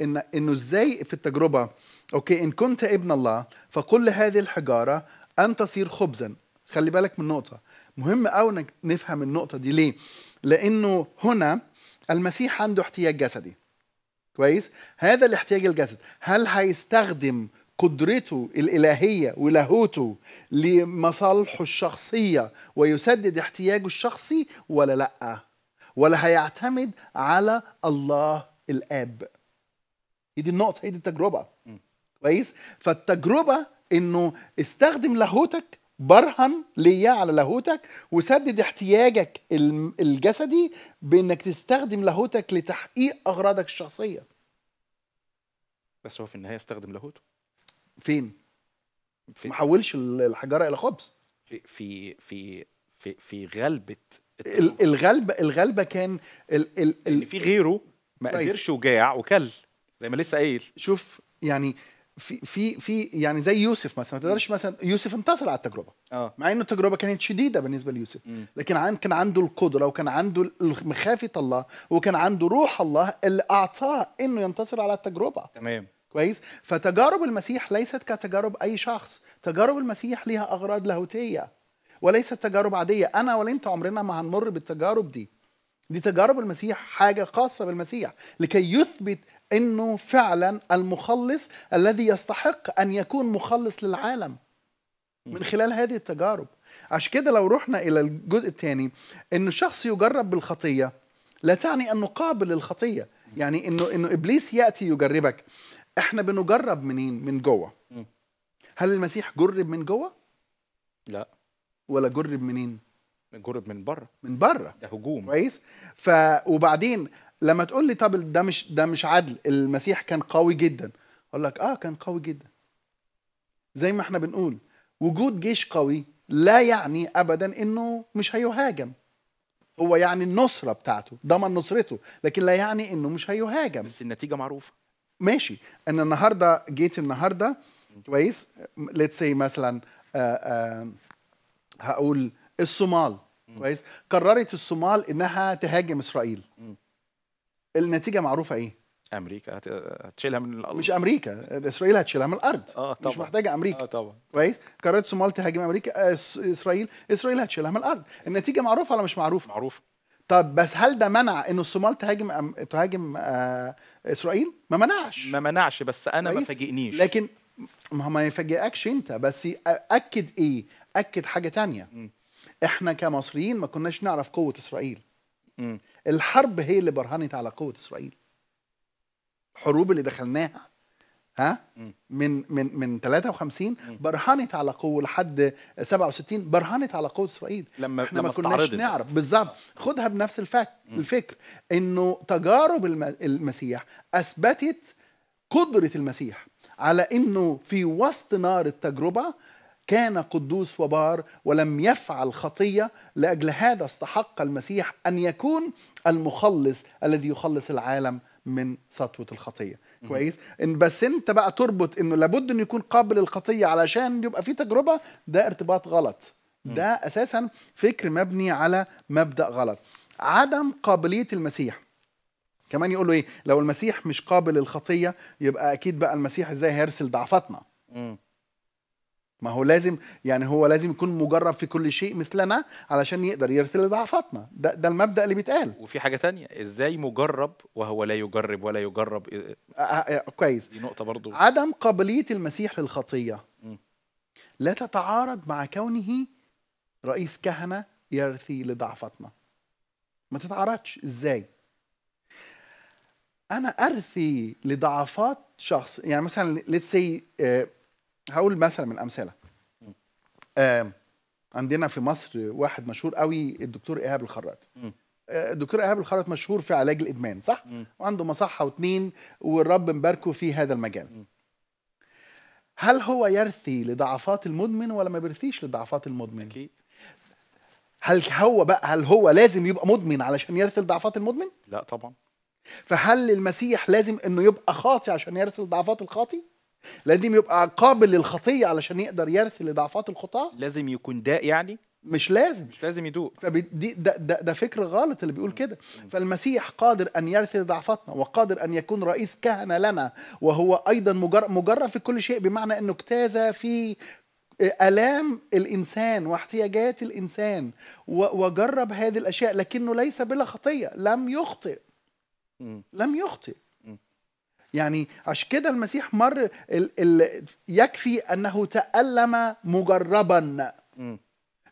ان إنه إزاي في التجربة أوكي إن كنت ابن الله فقل لهذه الحجارة أن تصير خبزا. خلي بالك من نقطة. مهم قوي إنك نفهم النقطة دي. ليه؟ لأنه هنا المسيح عنده احتياج جسدي. كويس؟ هذا الاحتياج الجسد هل هيستخدم قدرته الإلهية ولاهوته لمصالحه الشخصية ويسدد احتياجه الشخصي ولا لأ؟ ولا هيعتمد على الله الآب. هي دي النقطة هي دي التجربة. كويس؟ فالتجربة إنه استخدم لاهوتك برهن ليا على لاهوتك وسدد احتياجك الجسدي بإنك تستخدم لاهوتك لتحقيق أغراضك الشخصية. بس هو في النهاية استخدم لاهوته. فين؟ في ما حولش ال- الحجارة إلى خبز. في في في في, في غلبة ال- الغلبه الغلبة كان ال ال ال في غيره ما. قدرش وجاع وكل زي ما لسه قايل. شوف يعني في في في يعني زي يوسف مثلا ما تقدرش مثلا يوسف انتصر على التجربة. آه. مع إنه التجربة كانت شديدة بالنسبة ليوسف. لكن عن كان عنده القدرة وكان عنده مخافة الله وكان عنده روح الله اللي أعطاه إنه ينتصر على التجربة. تمام. كويس؟ فتجارب المسيح ليست كتجارب أي شخص. تجارب المسيح ليها أغراض لاهوتية وليست تجارب عادية. أنا ولا انت عمرنا ما هنمر بالتجارب دي. دي تجارب المسيح حاجة خاصة بالمسيح. لكي يثبت إنه فعلا المخلص الذي يستحق أن يكون مخلص للعالم من خلال هذه التجارب. عشان كده لو رحنا إلى الجزء الثاني إنه الشخص يجرب بالخطية لا تعني أنه قابل للخطية. يعني إنه إنه إبليس يأتي يجربك. إحنا بنجرب منين؟ من جوه. هل المسيح جرب من جوه؟ لا. ولا جرب منين؟ جرب من بره. من بره. ده هجوم. كويس. ف وبعدين لما تقول لي طب ده مش ده مش عدل المسيح كان قوي جدا. أقول لك آه كان قوي جدا. زي ما إحنا بنقول وجود جيش قوي لا يعني ابدا إنه مش هيهاجم. هو يعني النصرة بتاعته ضمن نصرته لكن لا يعني إنه مش هيهاجم. بس النتيجة معروفة. ماشي. أنا النهارده جيت النهارده كويس. let's see مثلا آه، آه، هقول الصومال كويس. قررت الصومال إنها تهاجم إسرائيل. مم. النتيجة معروفة إيه؟ أمريكا. هت- هتشيلها من الأرض. مش أمريكا. إسرائيل هتشيلها من الأرض. آه طبعا. مش محتاجة أمريكا. آه طبعا. كويس. قررت الصومال تهاجم أمريكا. آه، إسرائيل. إسرائيل هتشيلها من الأرض. النتيجة معروفة ولا مش معروفة؟ معروفة. طب بس هل ده منع إن الصومال تهاجم أم... تهاجم آه إسرائيل؟ ما منعش. ما منعش بس أنا ما؟ فاجئنيش. لكن ما هو ما يفاجئكش أنت بس أكد إيه؟ أكد حاجة تانية. مم. إحنا كمصريين ما كناش نعرف قوة إسرائيل. مم. الحرب هي اللي برهنت على قوة إسرائيل. الحروب اللي دخلناها ها. من من من 53 برهنت على قوة لحد 67 برهنت على قوة إسرائيل. لما إحنا لما ما كناش استعرضت. نعرف. بالظبط. خدها بنفس الفك الفكر. إنه تجارب الم- المسيح أثبتت قدرة المسيح على إنه في وسط نار التجربة كان قدوس وبار ولم يفعل خطية لأجل هذا استحق المسيح أن يكون المخلص الذي يخلص العالم من سطوة الخطية. كويس؟ إن بس أنت بقى تربط إنه لابد إنه يكون قابل للخطية علشان يبقى في تجربة ده ارتباط غلط. ده أساسا فكر مبني على مبدأ غلط. عدم قابلية المسيح. كمان يقولوا إيه؟ لو المسيح مش قابل للخطية يبقى أكيد بقى المسيح إزاي هيرسل ضعفاتنا؟ مم. ما هو لازم يعني هو لازم يكون مجرب في كل شيء مثلنا علشان يقدر يرثي لضعفاتنا ده, ده المبدأ اللي بيتقال. وفي حاجة تانية إزاي مجرب وهو لا يجرب ولا يجرب؟ إيه- آه، آه، كويس. دي نقطة برضو. عدم قابلية المسيح للخطية. لا تتعارض مع كونه رئيس كهنة يرثي لضعفاتنا. ما تتعارضش. إزاي؟ أنا أرثي لضعفات شخص يعني مثلا let's see هقول مثلا من الامثله آه عندنا في مصر واحد مشهور قوي الدكتور إيهاب الخراط. آه، الدكتور إيهاب الخراط مشهور في علاج الإدمان صح؟ مم. وعنده مصحة واتنين والرب مباركه في هذا المجال. مم. هل هو يرثي لضعفات المدمن ولا ما بيرثيش لضعفات المدمن؟ أكيد. هل هو بقى هل هو لازم يبقى مدمن علشان يرثي لضعفات المدمن؟ لا طبعا. فهل المسيح لازم إنه يبقى خاطي عشان يرثي لضعفات الخاطي؟ لازم يبقى قابل للخطية علشان يقدر يرثي لضعفات الخطاة؟ لازم يكون داء يعني؟ مش لازم. مش لازم يدوق. فدي ده, ده, ده فكر غلط اللي بيقول كده. فالمسيح قادر أن يرثي ضعفاتنا وقادر أن يكون رئيس كهنة لنا وهو أيضا مجرب, في كل شيء بمعنى أنه اجتاز في آلام الإنسان واحتياجات الإنسان وجرب هذه الأشياء لكنه ليس بلا خطية لم يخطئ. لم يخطئ. يعني عشان كده المسيح مر ال ال يكفي أنه تألم مجربا.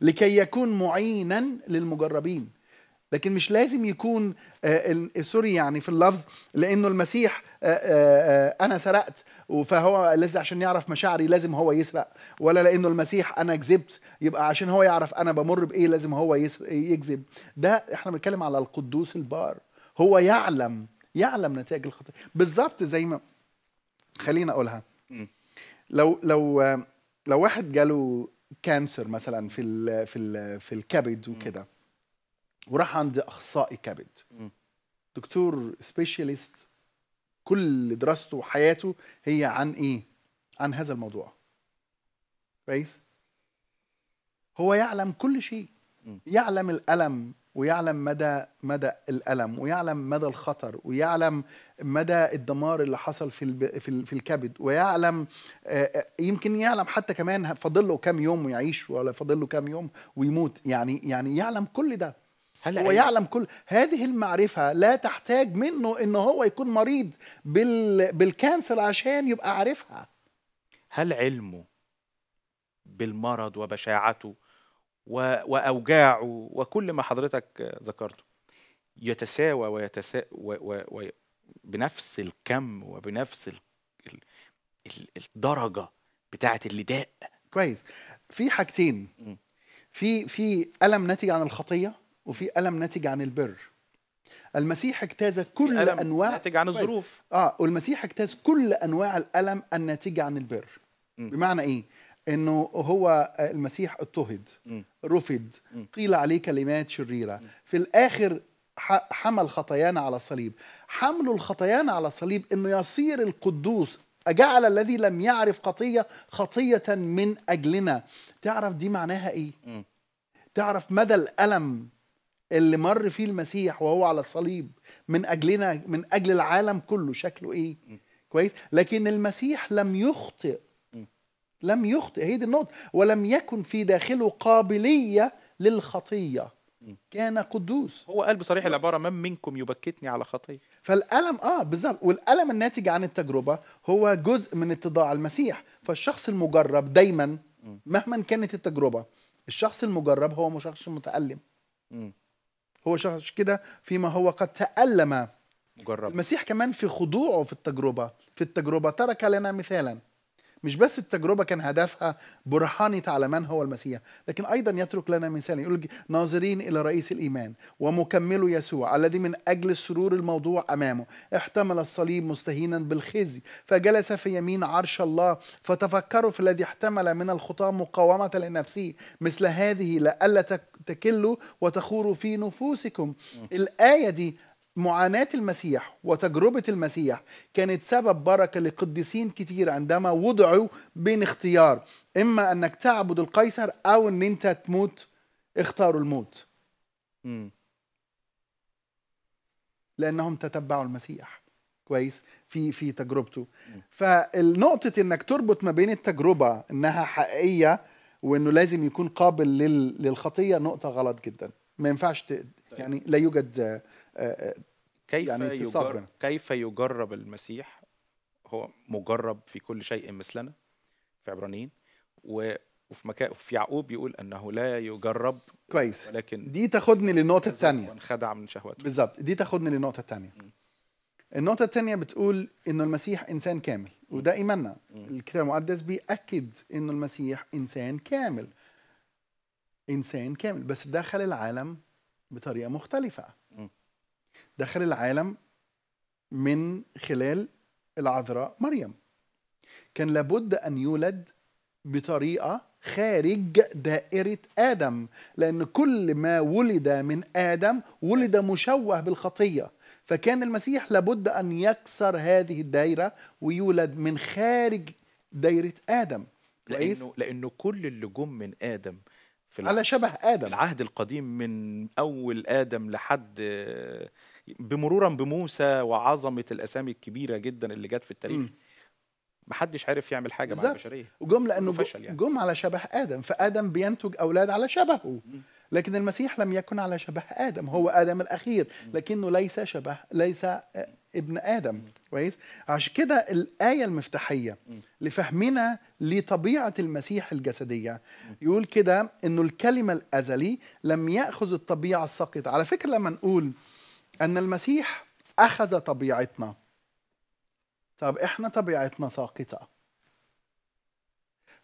لكي يكون معينا للمجربين. لكن مش لازم يكون آه، سوري يعني في اللفظ لأنه المسيح آه، آه، أنا سرقت فهو لازم عشان يعرف مشاعري لازم هو يسرق. ولا لأنه المسيح أنا كذبت يبقى عشان هو يعرف أنا بمر بإيه لازم هو يكذب. ده إحنا بنتكلم على القدوس البار. هو يعلم يعلم نتائج الخطيه بالظبط زي ما خلينا أقولها. لو لو لو واحد جاله cancer مثلا في ال في ال في الكبد وكده وراح عند أخصائي كبد. دكتور specialist كل دراسته وحياته هي عن إيه عن هذا الموضوع كويس هو يعلم كل شيء. يعلم الألم ويعلم مدى مدى الألم ويعلم مدى الخطر ويعلم مدى الدمار اللي حصل في. في, ال... في الكبد ويعلم يمكن يعلم حتى كمان فاضل له كام يوم ويعيش ولا فاضل له كام يوم ويموت يعني يعني يعلم كل ده هل هو علم- يعلم كل هذه المعرفة لا تحتاج منه إن هو يكون مريض بال... بالكانسر عشان يبقى عارفها هل علمه بالمرض وبشاعته. وأوجاعه وكل ما حضرتك ذكرته يتساوى ويتسا و... و... و... بنفس الكم وبنفس ال... ال... ال... الدرجة بتاعة اللداء كويس. في حاجتين. في في ألم ناتج عن الخطية وفي ألم ناتج عن البر. المسيح اجتاز كل ألم انواع ناتج عن. الظروف. آه والمسيح اجتاز كل أنواع الألم الناتجة عن البر. مم. بمعنى إيه؟ إنه هو المسيح اضطهد. رفض. قيل عليه كلمات شريرة في الآخر حمل خطايانا على الصليب حمل الخطايانا على الصليب إنه يصير القدوس أجعل الذي لم يعرف خطية خطية من أجلنا تعرف دي معناها إيه؟ تعرف مدى الألم اللي مر فيه المسيح وهو على الصليب من أجلنا من أجل العالم كله شكله إيه؟ كويس؟ لكن المسيح لم يخطئ لم يخطئ هي دي النقطة ولم يكن في داخله قابلية للخطية. كان قدوس. هو قال بصريح العبارة من منكم يبكتني على خطية؟ فالألم آه بالظبط. والألم الناتج عن التجربة هو جزء من اتضاع المسيح. فالشخص المجرب دايما مهما كانت التجربة الشخص المجرب هو مش شخص متألم. هو شخص كده فيما هو قد تألم. مجرب. المسيح كمان في خضوعه في التجربة في التجربة ترك لنا مثالا. مش بس التجربة كان هدفها برهانة على من هو المسيح لكن أيضا يترك لنا مثالا يقول ناظرين إلى رئيس الإيمان ومكمل يسوع الذي من أجل السرور الموضوع أمامه. احتمل الصليب مستهينا بالخزي فجلس في يمين عرش الله فتفكروا في الذي احتمل من الخطاة مقاومة لنفسه مثل هذه لئلا تك- تكلوا وتخوروا في نفوسكم. الآية دي معاناة المسيح وتجربة المسيح كانت سبب بركة لقديسين كتير عندما وضعوا بين اختيار إما أنك تعبد القيصر أو أن أنت تموت اختاروا الموت. لأنهم تتبعوا المسيح. كويس؟ في في تجربته. فالنقطة إنك تربط ما بين التجربة إنها حقيقية وإنه لازم يكون قابل لل- للخطية نقطة غلط جدا. ما ينفعش ت... يعني لا يوجد كيف يعني يجرب. كيف يجرب المسيح؟ هو مجرب في كل شيء مثلنا في عبرانيين وفي مكان في يعقوب يقول أنه لا يجرب كويس. ولكن دي تاخدني للنقطة الثانية وانخدع من شهوته. بالظبط دي تاخدني للنقطة الثانية النقطة الثانية بتقول إنه المسيح إنسان كامل وده إيماننا. الكتاب المقدس بيأكد إنه المسيح إنسان كامل. إنسان كامل بس دخل العالم بطريقة مختلفة. دخل العالم من خلال العذراء مريم. كان لابد أن يولد بطريقة خارج دائرة آدم لأن كل ما ولد من آدم ولد مشوه بالخطية. فكان المسيح لابد أن يكسر هذه الدائرة ويولد من خارج دائرة آدم. كويس؟ لأنه لأنه كل اللي جم من آدم في على شبه آدم. العهد القديم من أول آدم لحد بمرورا بموسى وعظمة الأسامي الكبيرة جدا اللي جت في التاريخ. مم. محدش عارف يعمل حاجة مع بالظبط. البشرية. وجم لأنه فشل يعني. جم على شبه آدم فآدم بينتج أولاد على شبهه. لكن المسيح لم يكن على شبه آدم هو آدم الأخير. لكنه ليس شبه ليس آه، ابن آدم. كويس؟ عشان كده الآية المفتاحية لفهمنا لطبيعة المسيح الجسدية. يقول كده إنه الكلمة الأزلي لم يأخذ الطبيعة الساقطة. على فكرة لما نقول أن المسيح أخذ طبيعتنا. طب إحنا طبيعتنا ساقطة.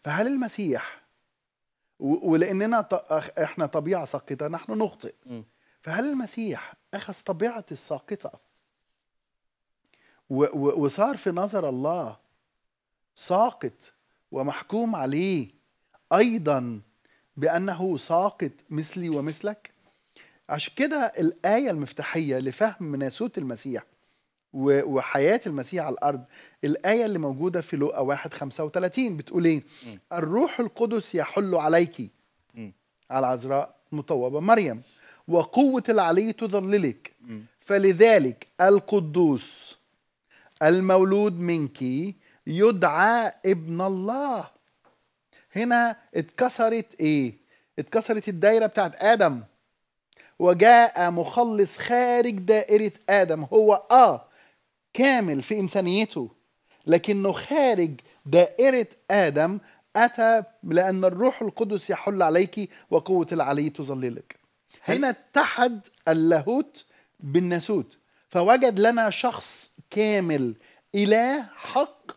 فهل المسيح و- ولأننا ط- أخ- إحنا طبيعة ساقطة نحن نخطئ. فهل المسيح الساقطة؟ و- و- وصار في نظر الله ساقط ومحكوم عليه أيضا بأنه ساقط مثلي ومثلك؟ عشان كده الآية المفتاحية لفهم ناسوت المسيح و- وحياة المسيح على الأرض الآية اللي موجودة في لوقا 1 35 بتقول مم. الروح القدس يحل عليك. على عذراء مطوبة مريم وقوة العلي تظللك. فلذلك القدوس المولود منك يدعى ابن الله هنا اتكسرت إيه اتكسرت الدايرة بتاعت آدم وجاء مخلص خارج دائرة آدم. هو آه كامل في إنسانيته لكنه خارج دائرة آدم. أتى لأن الروح القدس يحل عليك وقوة العلي تظللك. هنا اتحد اللاهوت بالناسوت. فوجد لنا شخص كامل إله حق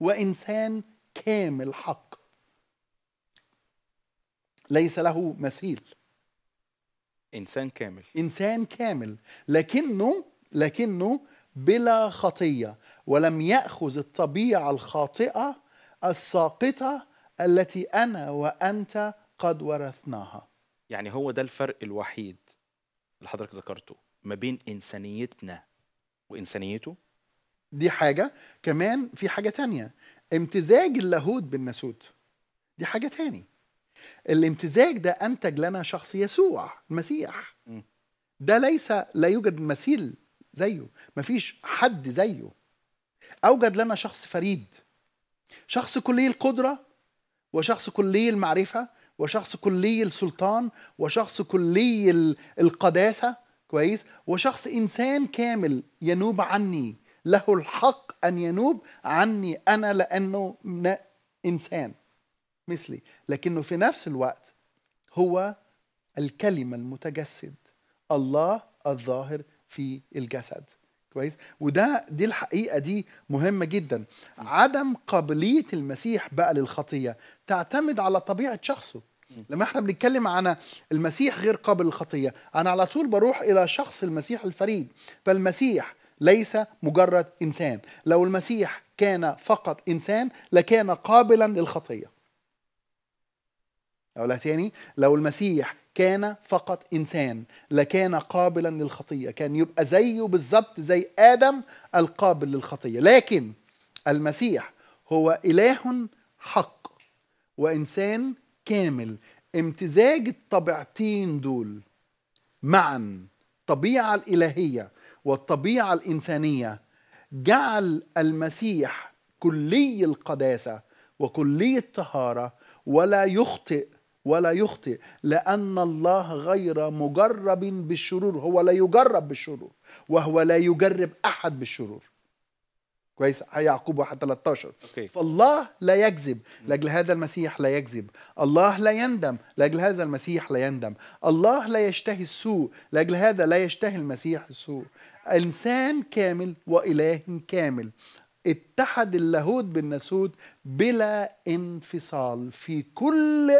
وإنسان كامل حق. ليس له مثيل. إنسان كامل. إنسان كامل. لكنه لكنه بلا خطية ولم يأخذ الطبيعة الخاطئة الساقطة التي أنا وأنت قد ورثناها. يعني هو ده الفرق الوحيد اللي حضرتك ذكرته ما بين إنسانيتنا وإنسانيته؟ دي حاجة. كمان في حاجة تانية. امتزاج اللاهوت بالناسوت. دي حاجة تاني. الامتزاج ده أنتج لنا شخص يسوع المسيح. ده ليس لا يوجد مثيل زيه مفيش حد زيه. أوجد لنا شخص فريد شخص كلي القدرة وشخص كلي المعرفة وشخص كلي السلطان وشخص كلي ال- القداسة. كويس؟ وشخص إنسان كامل ينوب عني. له الحق أن ينوب عني أنا لأنه ن- إنسان. مثلي. لكنه في نفس الوقت هو الكلمة المتجسد. الله الظاهر في الجسد. كويس؟ وده دي الحقيقة دي مهمة جدا. عدم قابلية المسيح بقى للخطية تعتمد على طبيعة شخصه. لما إحنا بنتكلم عن المسيح غير قابل للخطية أنا على طول بروح إلى شخص المسيح الفريد. فالمسيح ليس مجرد إنسان. لو المسيح كان فقط إنسان لكان قابلا للخطية. أقولها تاني لو المسيح كان فقط إنسان لكان قابلا للخطية كان يبقى زيه بالظبط زي آدم القابل للخطية. لكن المسيح هو إله حق وإنسان كامل. امتزاج الطبيعتين دول معا الطبيعة الإلهية والطبيعة الإنسانية جعل المسيح كلي القداسة وكلي الطهارة ولا يخطئ ولا يخطئ لأن الله غير مجرب بالشرور هو لا يجرب بالشرور وهو لا يجرب أحد بالشرور. كويس؟ يعقوب 1 13 أوكي. فالله لا يكذب. لأجل هذا المسيح لا يكذب. الله لا يندم. لأجل هذا المسيح لا يندم. الله لا يشتهي السوء. لأجل هذا لا يشتهي المسيح السوء. إنسان كامل وإله كامل. اتحد اللاهوت بالناسوت بلا انفصال. في كل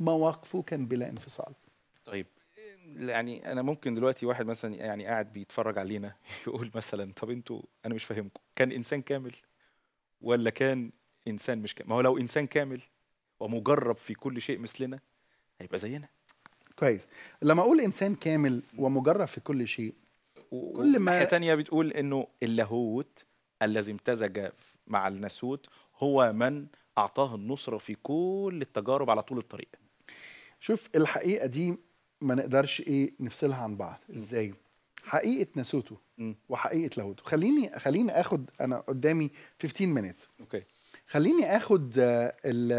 مواقفه كان بلا انفصال. طيب يعني أنا ممكن دلوقتي واحد مثلا يعني قاعد بيتفرج علينا <laughs> يقول مثلا طب أنتوا أنا مش فاهمكم كان إنسان كامل ولا كان إنسان مش كامل؟ ما هو لو إنسان كامل ومجرب في كل شيء مثلنا هيبقى زينا. كويس. لما أقول إنسان كامل ومجرب في كل شيء كل ما- تانية بتقول إنه اللاهوت الذي امتزج مع الناسوت هو من أعطاه النصرة في كل التجارب على طول الطريق. شوف الحقيقة دي ما نقدرش إيه نفصلها عن بعض. إزاي؟ حقيقة ناسوته مم. وحقيقة لاهوته خليني خليني آخد أنا قدامي 15 minutes. أوكي. خليني آخد آه، ال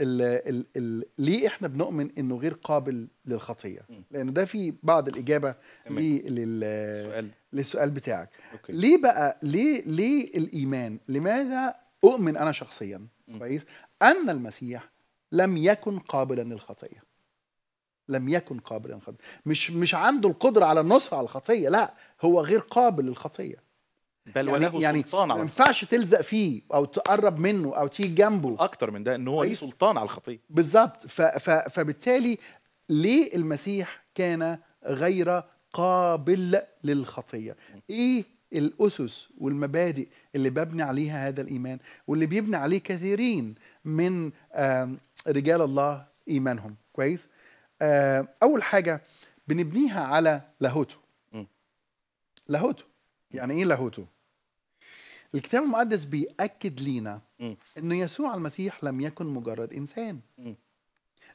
ال ال ال ليه إحنا بنؤمن إنه غير قابل للخطية. لأنه ده في بعض الإجابة لل السؤال للسؤال بتاعك. أوكي. ليه بقى ليه ليه الإيمان؟ لماذا أؤمن أنا شخصيا. كويس. أن المسيح لم يكن قابلا للخطية. لم يكن قابلا للخطية. مش مش عنده القدرة على النصر على الخطية لا هو غير قابل للخطية. بل يعني وله يعني سلطان ما على ينفعش تلزق فيه أو تقرب منه أو تيجي جنبه. أكتر من ده إن هو ليه كويس. سلطان على الخطية. بالظبط. فبالتالي ليه المسيح كان غير قابل للخطية؟ إيه الأسس والمبادئ اللي ببني عليها هذا الإيمان؟ واللي بيبني عليه كثيرين من رجال الله إيمانهم كويس آم، أول حاجة بنبنيها على لاهوته. لاهوته يعني إيه لاهوته الكتاب المقدس بيأكد لينا. إنه يسوع المسيح لم يكن مجرد إنسان.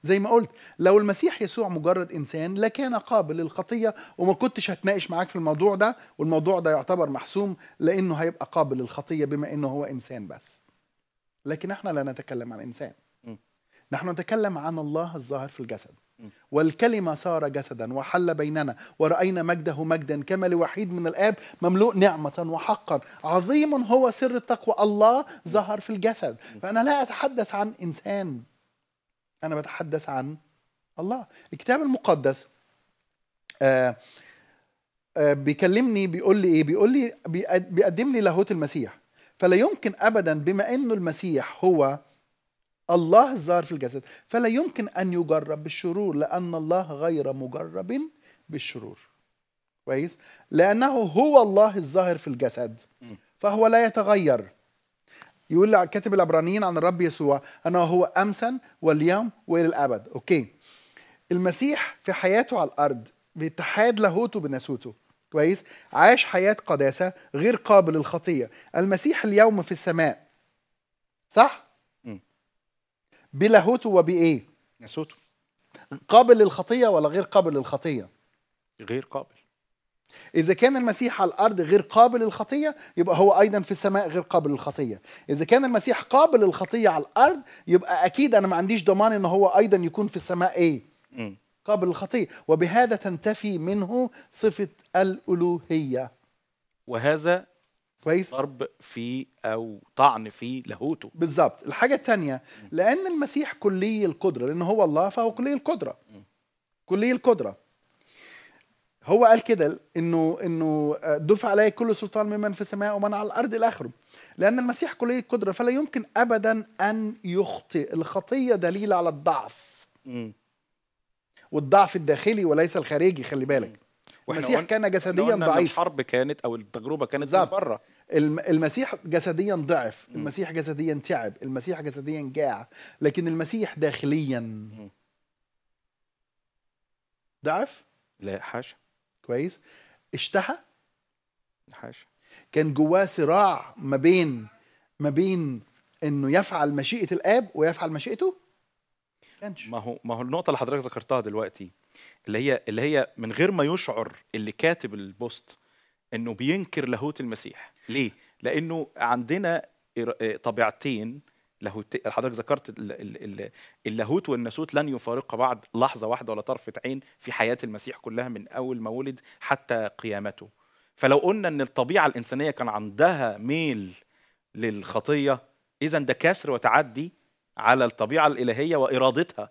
زي ما قلت لو المسيح يسوع مجرد إنسان لكان قابل للخطية وما كنتش هتناقش معاك في الموضوع ده والموضوع ده يعتبر محسوم لأنه هيبقى قابل للخطية بما إنه هو إنسان بس لكن إحنا لا نتكلم عن إنسان. نحن نتكلم عن الله الظاهر في الجسد. والكلمة صار جسدا وحل بيننا ورأينا مجده مجدا كما لوحيد من الآب مملوء نعمة وحقا. عظيم هو سر التقوى. الله ظهر في الجسد. فأنا لا أتحدث عن إنسان. أنا بتحدث عن الله. الكتاب المقدس آه آه بيكلمني بيقول لي إيه؟ بيقول لي بيقد- بيقدم لي لاهوت المسيح. فلا يمكن ابدا بما إنه المسيح هو الله الظاهر في الجسد. فلا يمكن أن يجرب بالشرور لأن الله غير مجرب بالشرور. كويس؟ لأنه هو الله الظاهر في الجسد. فهو لا يتغير. يقول كاتب العبرانيين عن الرب يسوع انه هو امسا واليوم والى الابد أوكي. المسيح في حياته على الأرض باتحاد لاهوته بناسوته. كويس؟ عاش حياة قداسة غير قابل للخطية. المسيح اليوم في السماء. صح. بلاهوته وبايه نسوته قابل للخطية ولا غير قابل للخطية؟ غير قابل. إذا كان المسيح على الأرض غير قابل للخطية يبقى هو أيضا في السماء غير قابل للخطية. إذا كان المسيح قابل للخطية على الأرض يبقى أكيد أنا ما عنديش ضمان إن هو أيضا يكون في السماء إيه. مم. قابل للخطية. وبهذا تنتفي منه صفة الألوهية. وهذا كويس؟ ضرب في أو طعن في لاهوته. بالظبط. الحاجة الثانية لأن المسيح كلي القدرة لأن هو الله فهو كلي القدرة. كلي القدرة. هو قال كده إنه إنه دفع علي كل سلطان ممن في السماء ومن على الأرض إلى اخره لأن المسيح كلي القدرة فلا يمكن ابدا أن يخطئ. الخطية دليل على الضعف. والضعف الداخلي وليس الخارجي خلي بالك. المسيح كان جسديا ضعيف. الحرب كانت أو التجربة كانت من. بره. الم- المسيح جسديا ضعف المسيح جسديا تعب المسيح جسديا جاع لكن المسيح داخليا. ضعف؟ لا حاشا. كويس. اشتهى؟ حاشا. كان جواه صراع ما بين ما بين إنه يفعل مشيئة الآب ويفعل مشيئته؟ كانش. ما هو ما هو النقطة اللي حضرتك ذكرتها دلوقتي. اللي هي اللي هي من غير ما يشعر اللي كاتب البوست إنه بينكر لاهوت المسيح. ليه؟ لأنه عندنا آه، طبيعتين لاهوت حضرتك ذكرت ال- ال- ال- اللاهوت والناسوت لن يفارقا بعض لحظة واحدة ولا طرفه عين في حياة المسيح كلها من أول ما ولد حتى قيامته. فلو قلنا إن الطبيعة الإنسانية كان عندها ميل للخطية اذا ده كسر وتعدي على الطبيعة الإلهية وإرادتها.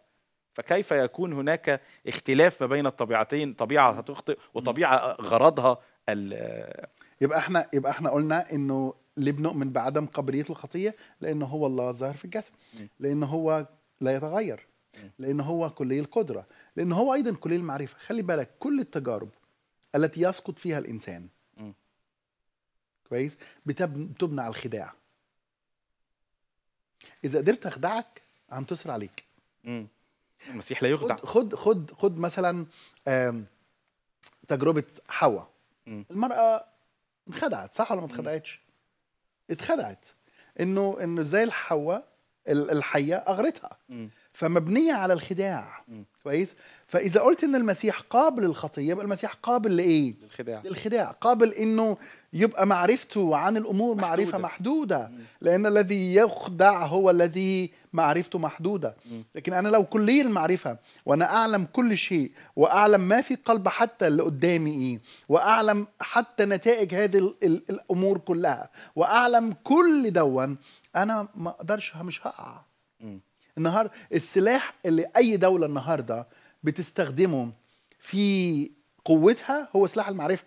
فكيف يكون هناك اختلاف ما بين الطبيعتين؟ طبيعة هتخطئ وطبيعة غرضها ال- يبقى إحنا يبقى إحنا قلنا إنه ليه بنؤمن بعدم قابليه الخطية؟ لأنه هو الله ظاهر في الجسد لأنه هو لا يتغير. لأنه هو كلي القدرة. لأنه هو أيضا كلي المعرفة. خلي بالك كل التجارب التي يسقط فيها الإنسان. كويس؟ بتبنى على الخداع. إذا قدرت أخدعك هنتصر عليك. المسيح لا يخدع. خد خد خد خد مثلا تجربة حواء. المرأة انخدعت صح ولا ما اتخدعتش اتخدعت. إنه إنه زي الحواء ال- الحية أغرتها. فمبنية على الخداع. كويس؟ فإذا قلت إن المسيح قابل للخطية يبقى المسيح قابل لإيه؟ للخداع. للخداع. قابل إنه يبقى معرفته عن الأمور معرفة محدودة. لأن الذي يخدع هو الذي معرفته محدودة. لكن أنا لو كلي المعرفة وأنا أعلم كل شيء وأعلم ما في قلب حتى اللي قدامي إيه وأعلم حتى نتائج هذه ال- ال- الأمور كلها وأعلم كل دون أنا ما أقدرش مش هقع. النهار السلاح اللي أي دولة النهارده بتستخدمه في قوتها هو سلاح المعرفة.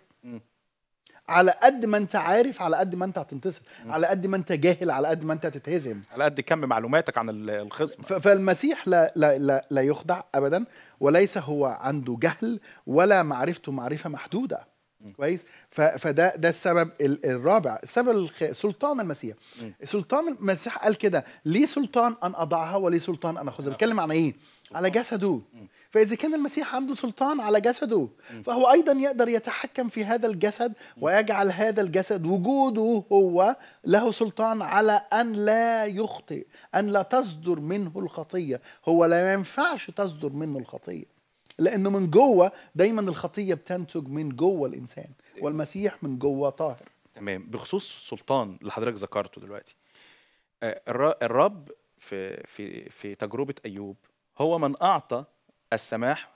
على قد ما انت عارف على قد ما انت هتنتصر على قد ما انت جاهل على قد ما انت هتتهزم. على قد كم معلوماتك عن ال- الخصم. فالمسيح لا لا لا, لا يخدع ابدا وليس هو عنده جهل ولا معرفته معرفة محدودة. كويس؟ فده ده السبب ال- الرابع. السبب الخ- سلطان المسيح. سلطان المسيح قال كده ليه سلطان أن أضعها وليه سلطان أن أخذها. بيتكلم عن إيه؟ على جسده. فإذا كان المسيح عنده سلطان على جسده فهو أيضا يقدر يتحكم في هذا الجسد ويجعل هذا الجسد وجوده هو له سلطان على أن لا يخطئ أن لا تصدر منه الخطية. هو لا ينفعش تصدر منه الخطية لأنه من جوه دايما الخطية بتنتج من جوه الإنسان والمسيح من جوه طاهر. تمام. بخصوص السلطان اللي حضرتك ذكرته دلوقتي آه، الر- الرب في في في تجربة أيوب هو من أعطى السماح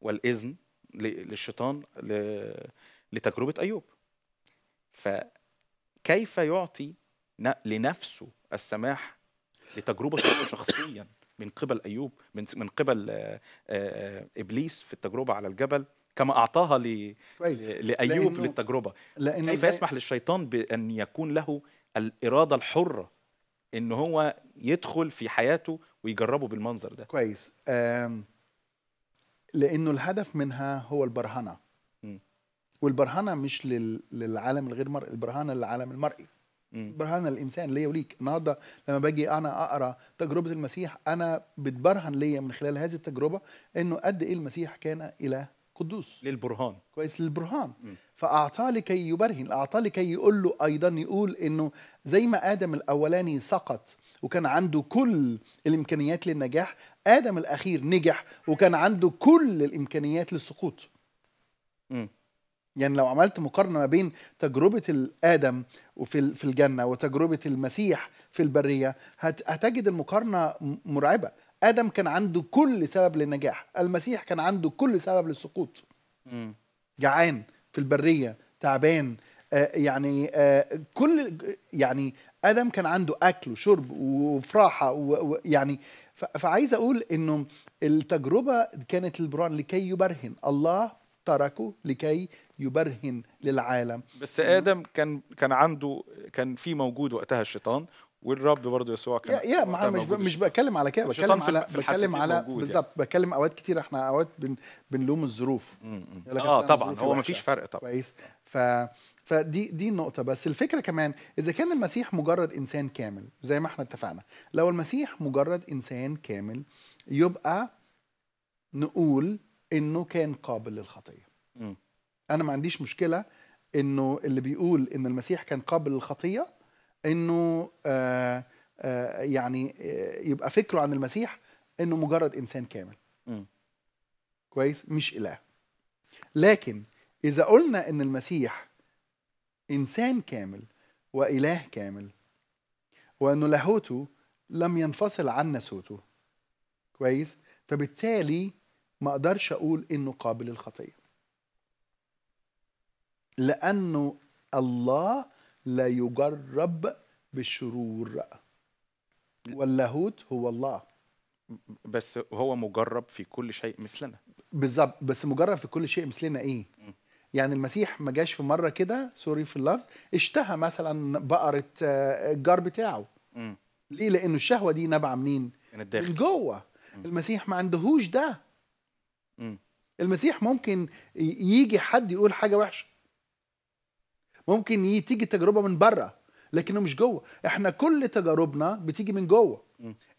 والإذن ل- للشيطان ل- لتجربة أيوب. فكيف يعطي لنفسه السماح لتجربة هو شخصيا من قبل أيوب من من قبل آه، آه، إبليس في التجربة على الجبل كما أعطاها ل- كويس. ل- لأيوب لأنه- للتجربة. لأنه كيف يسمح للشيطان بأن يكون له الإرادة الحرة إن هو يدخل في حياته ويجربه بالمنظر ده؟ كويس. آم، لأنه الهدف منها هو البرهنة. والبرهنة مش لل... للعالم الغير مرئي البرهنة للعالم المرئي مم. برهنة للإنسان ليا وليك النهارده لما باجي أنا أقرأ تجربة المسيح أنا بتبرهن ليا من خلال هذه التجربة إنه قد إيه المسيح كان إله قدوس للبرهان كويس للبرهان مم. فأعطاه لكي يبرهن أعطاه لكي يقول له أيضا يقول إنه زي ما آدم الأولاني سقط وكان عنده كل الإمكانيات للنجاح آدم الأخير نجح وكان عنده كل الإمكانيات للسقوط مم. يعني لو عملت مقارنة ما بين تجربة الآدم وفي في الجنة وتجربة المسيح في البرية هت- هتجد المقارنة م- مرعبة آدم كان عنده كل سبب للنجاح المسيح كان عنده كل سبب للسقوط. جعان في البرية تعبان آه، يعني آه، كل يعني آدم كان عنده أكل وشرب وفراحه ويعني فعايز أقول إنه التجربة كانت للبرهان لكي يبرهن. الله تركه لكي يبرهن للعالم. بس آدم كان كان عنده كان في موجود وقتها الشيطان والرب برضه يسوع كان يا يا وقتها مش مش بتكلم على كده الشيطان بتكلم على بتكلم على بالظبط بتكلم أوقات كتير. إحنا أوقات بن بنلوم الظروف. آه طبعا هو. مفيش فرق طبعا. كويس. ف فدي دي النقطة. بس الفكرة كمان إذا كان المسيح مجرد إنسان كامل زي ما إحنا اتفقنا لو المسيح مجرد إنسان كامل يبقى نقول إنه كان قابل للخطية. أنا ما عنديش مشكلة إنه اللي بيقول إن المسيح كان قابل للخطية إنه آه آه يعني آه يبقى فكره عن المسيح إنه مجرد إنسان كامل. مم. كويس؟ مش إله. لكن إذا قلنا إن المسيح إنسان كامل وإله كامل وأنه لاهوته لم ينفصل عن ناسوته كويس؟ فبالتالي ما أقدرش أقول إنه قابل للخطية. لأنه الله لا يجرب بالشرور واللاهوت هو الله. بس هو مجرب في كل شيء مثلنا. بالظبط بس مجرد في كل شيء مثلنا إيه؟ يعني المسيح ما جاش في مرة كده سوري في اللفظ اشتهى مثلا بقرة آه، الجار بتاعه. مم. ليه؟ لأنه الشهوة دي نابعة منين؟ من الداخل. من جوه. المسيح ما عندهوش ده. مم. المسيح ممكن يجي حد يقول حاجة وحشة. ممكن تيجي تجربة من بره لكنه مش جوه. إحنا كل تجاربنا بتيجي من جوه.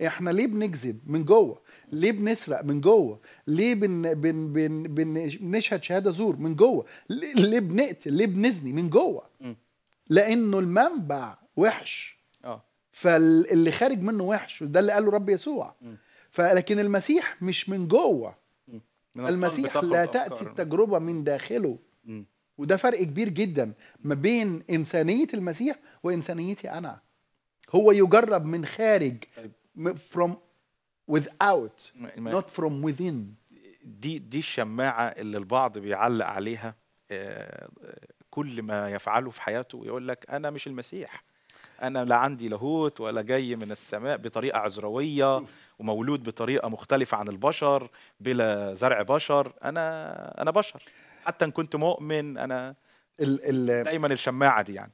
إحنا ليه بنكذب؟ من جوه. ليه بنسرق؟ من جوه. ليه بن بن بن بن بنشهد شهادة زور؟ من جوه. ليه بنقتل؟ ليه بنزني؟ من جوه. لأنه المنبع وحش. آه. فاللي خارج منه وحش. وده اللي قاله رب يسوع. فلكن المسيح مش من جوه. من المسيح لا. تأتي التجربة من داخله. وده فرق كبير جدا ما بين إنسانية المسيح وإنسانيتي أنا. هو يجرب من خارج طيب. from without not from within. دي دي الشماعة اللي البعض بيعلق عليها آه، آه، كل ما يفعله في حياته يقول لك أنا مش المسيح. أنا لا عندي لاهوت ولا جاي من السماء بطريقة عذرويه ومولود بطريقة مختلفة عن البشر بلا زرع بشر. أنا أنا بشر. حتى إن كنت مؤمن أنا ال ال دايما الشماعة دي يعني.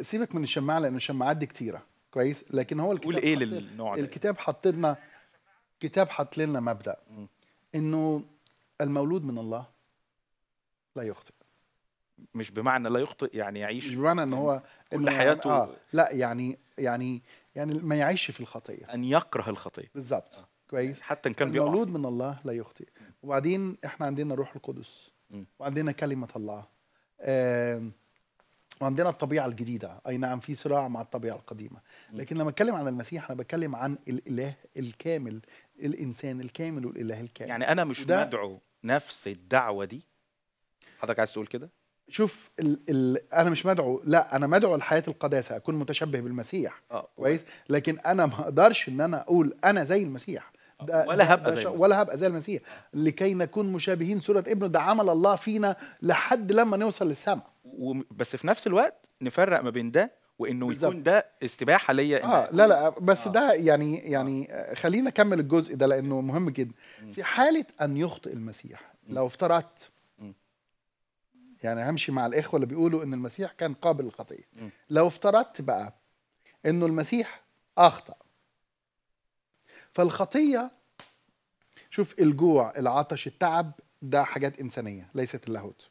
سيبك من الشماعة لأن الشماعات دي كتيرة. كويس؟ لكن هو الكتاب قول إيه للنوع ده؟ الكتاب حط لنا كتاب حط لنا مبدأ. إنه المولود من الله لا يخطئ. مش بمعنى لا يخطئ يعني مش يعيش بمعنى إن هو كل إنه حياته- آه لا يعني يعني يعني ما يعيش في الخطيه أن يكره الخطيه بالظبط كويس. حتى إن كان بيقع المولود فيه. من الله لا يخطئ. وبعدين إحنا عندنا روح القدس. وعندنا كلمة الله. وعندنا الطبيعة الجديدة. أي نعم في صراع مع الطبيعة القديمة. لكن لما أتكلم عن المسيح أنا بتكلم عن الإله الكامل الإنسان الكامل والإله الكامل. يعني أنا مش مدعو نفس الدعوة دي؟ حضرتك عايز تقول كده؟ شوف ال ال أنا مش مدعو لا أنا مدعو لحياه القداسة أكون متشبه بالمسيح. آه كويس؟ لكن أنا ما أقدرش إن أنا أقول أنا زي المسيح. ولا هبقى زي. ولا هبقى زي المسيح لكي نكون مشابهين صورة ابنه ده عمل الله فينا لحد لما نوصل للسماء بس في نفس الوقت نفرق ما بين ده وإنه بالظبط. يكون ده استباحة ليا آه لا لا بس ده يعني يعني آه، خلينا نكمل الجزء ده لأنه مهم جدا في حالة أن يخطئ المسيح لو افترضت. يعني همشي مع الإخوة اللي بيقولوا إن المسيح كان قابل للخطيه. لو افترضت بقى إنه المسيح أخطأ فالخطية شوف الجوع العطش التعب ده حاجات إنسانية ليست اللاهوت.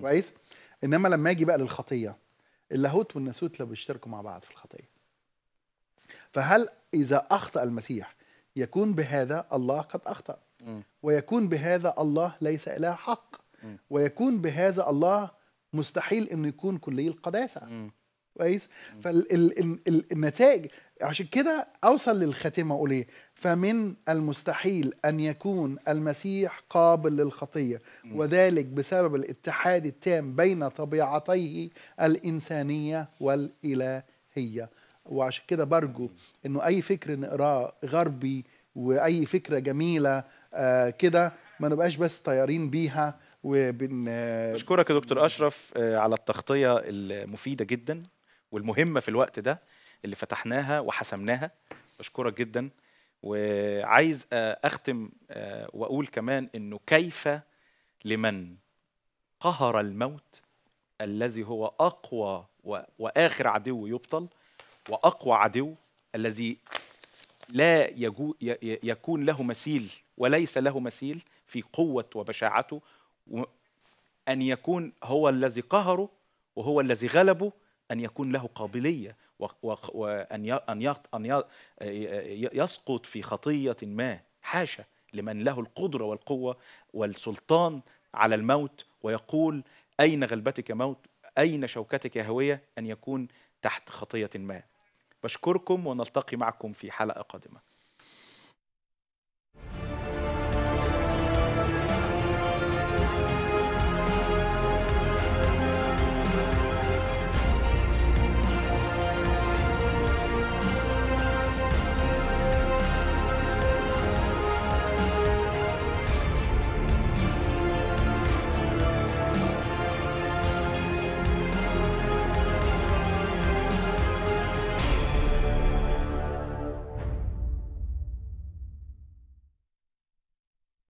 كويس إنما لما أجي بقى للخطية اللاهوت والناسوت لو بيشتركوا مع بعض في الخطية فهل إذا أخطأ المسيح يكون بهذا الله قد أخطأ. ويكون بهذا الله ليس إله حق. ويكون بهذا الله مستحيل إنه يكون كلي القداسة. كويس؟ فالنتائج عشان كده أوصل للخاتمة أقول إيه؟ فمن المستحيل أن يكون المسيح قابل للخطية وذلك بسبب الاتحاد التام بين طبيعتيه الإنسانية والإلهية. وعشان كده برجو إنه أي فكر نقراه غربي وأي فكرة جميلة آه كده ما نبقاش بس طيارين بيها وبن بشكرك يا دكتور أشرف آه، على التغطية المفيدة جدا. والمهمة في الوقت ده اللي فتحناها وحسمناها بشكرك جدا. وعايز آه، أختم آه، وأقول كمان إنه كيف لمن قهر الموت الذي هو أقوى وآخر عدو يبطل وأقوى عدو الذي لا يجو يكون له مثيل وليس له مثيل في قوة وبشاعته أن يكون هو الذي قهره وهو الذي غلبه أن يكون له قابلية وأن أن ي- يسقط في خطية ما حاشا لمن له القدرة والقوة والسلطان على الموت ويقول أين غلبتك موت؟ أين شوكتك يا هوية؟ أن يكون تحت خطية ما. بشكركم ونلتقي معكم في حلقة قادمة.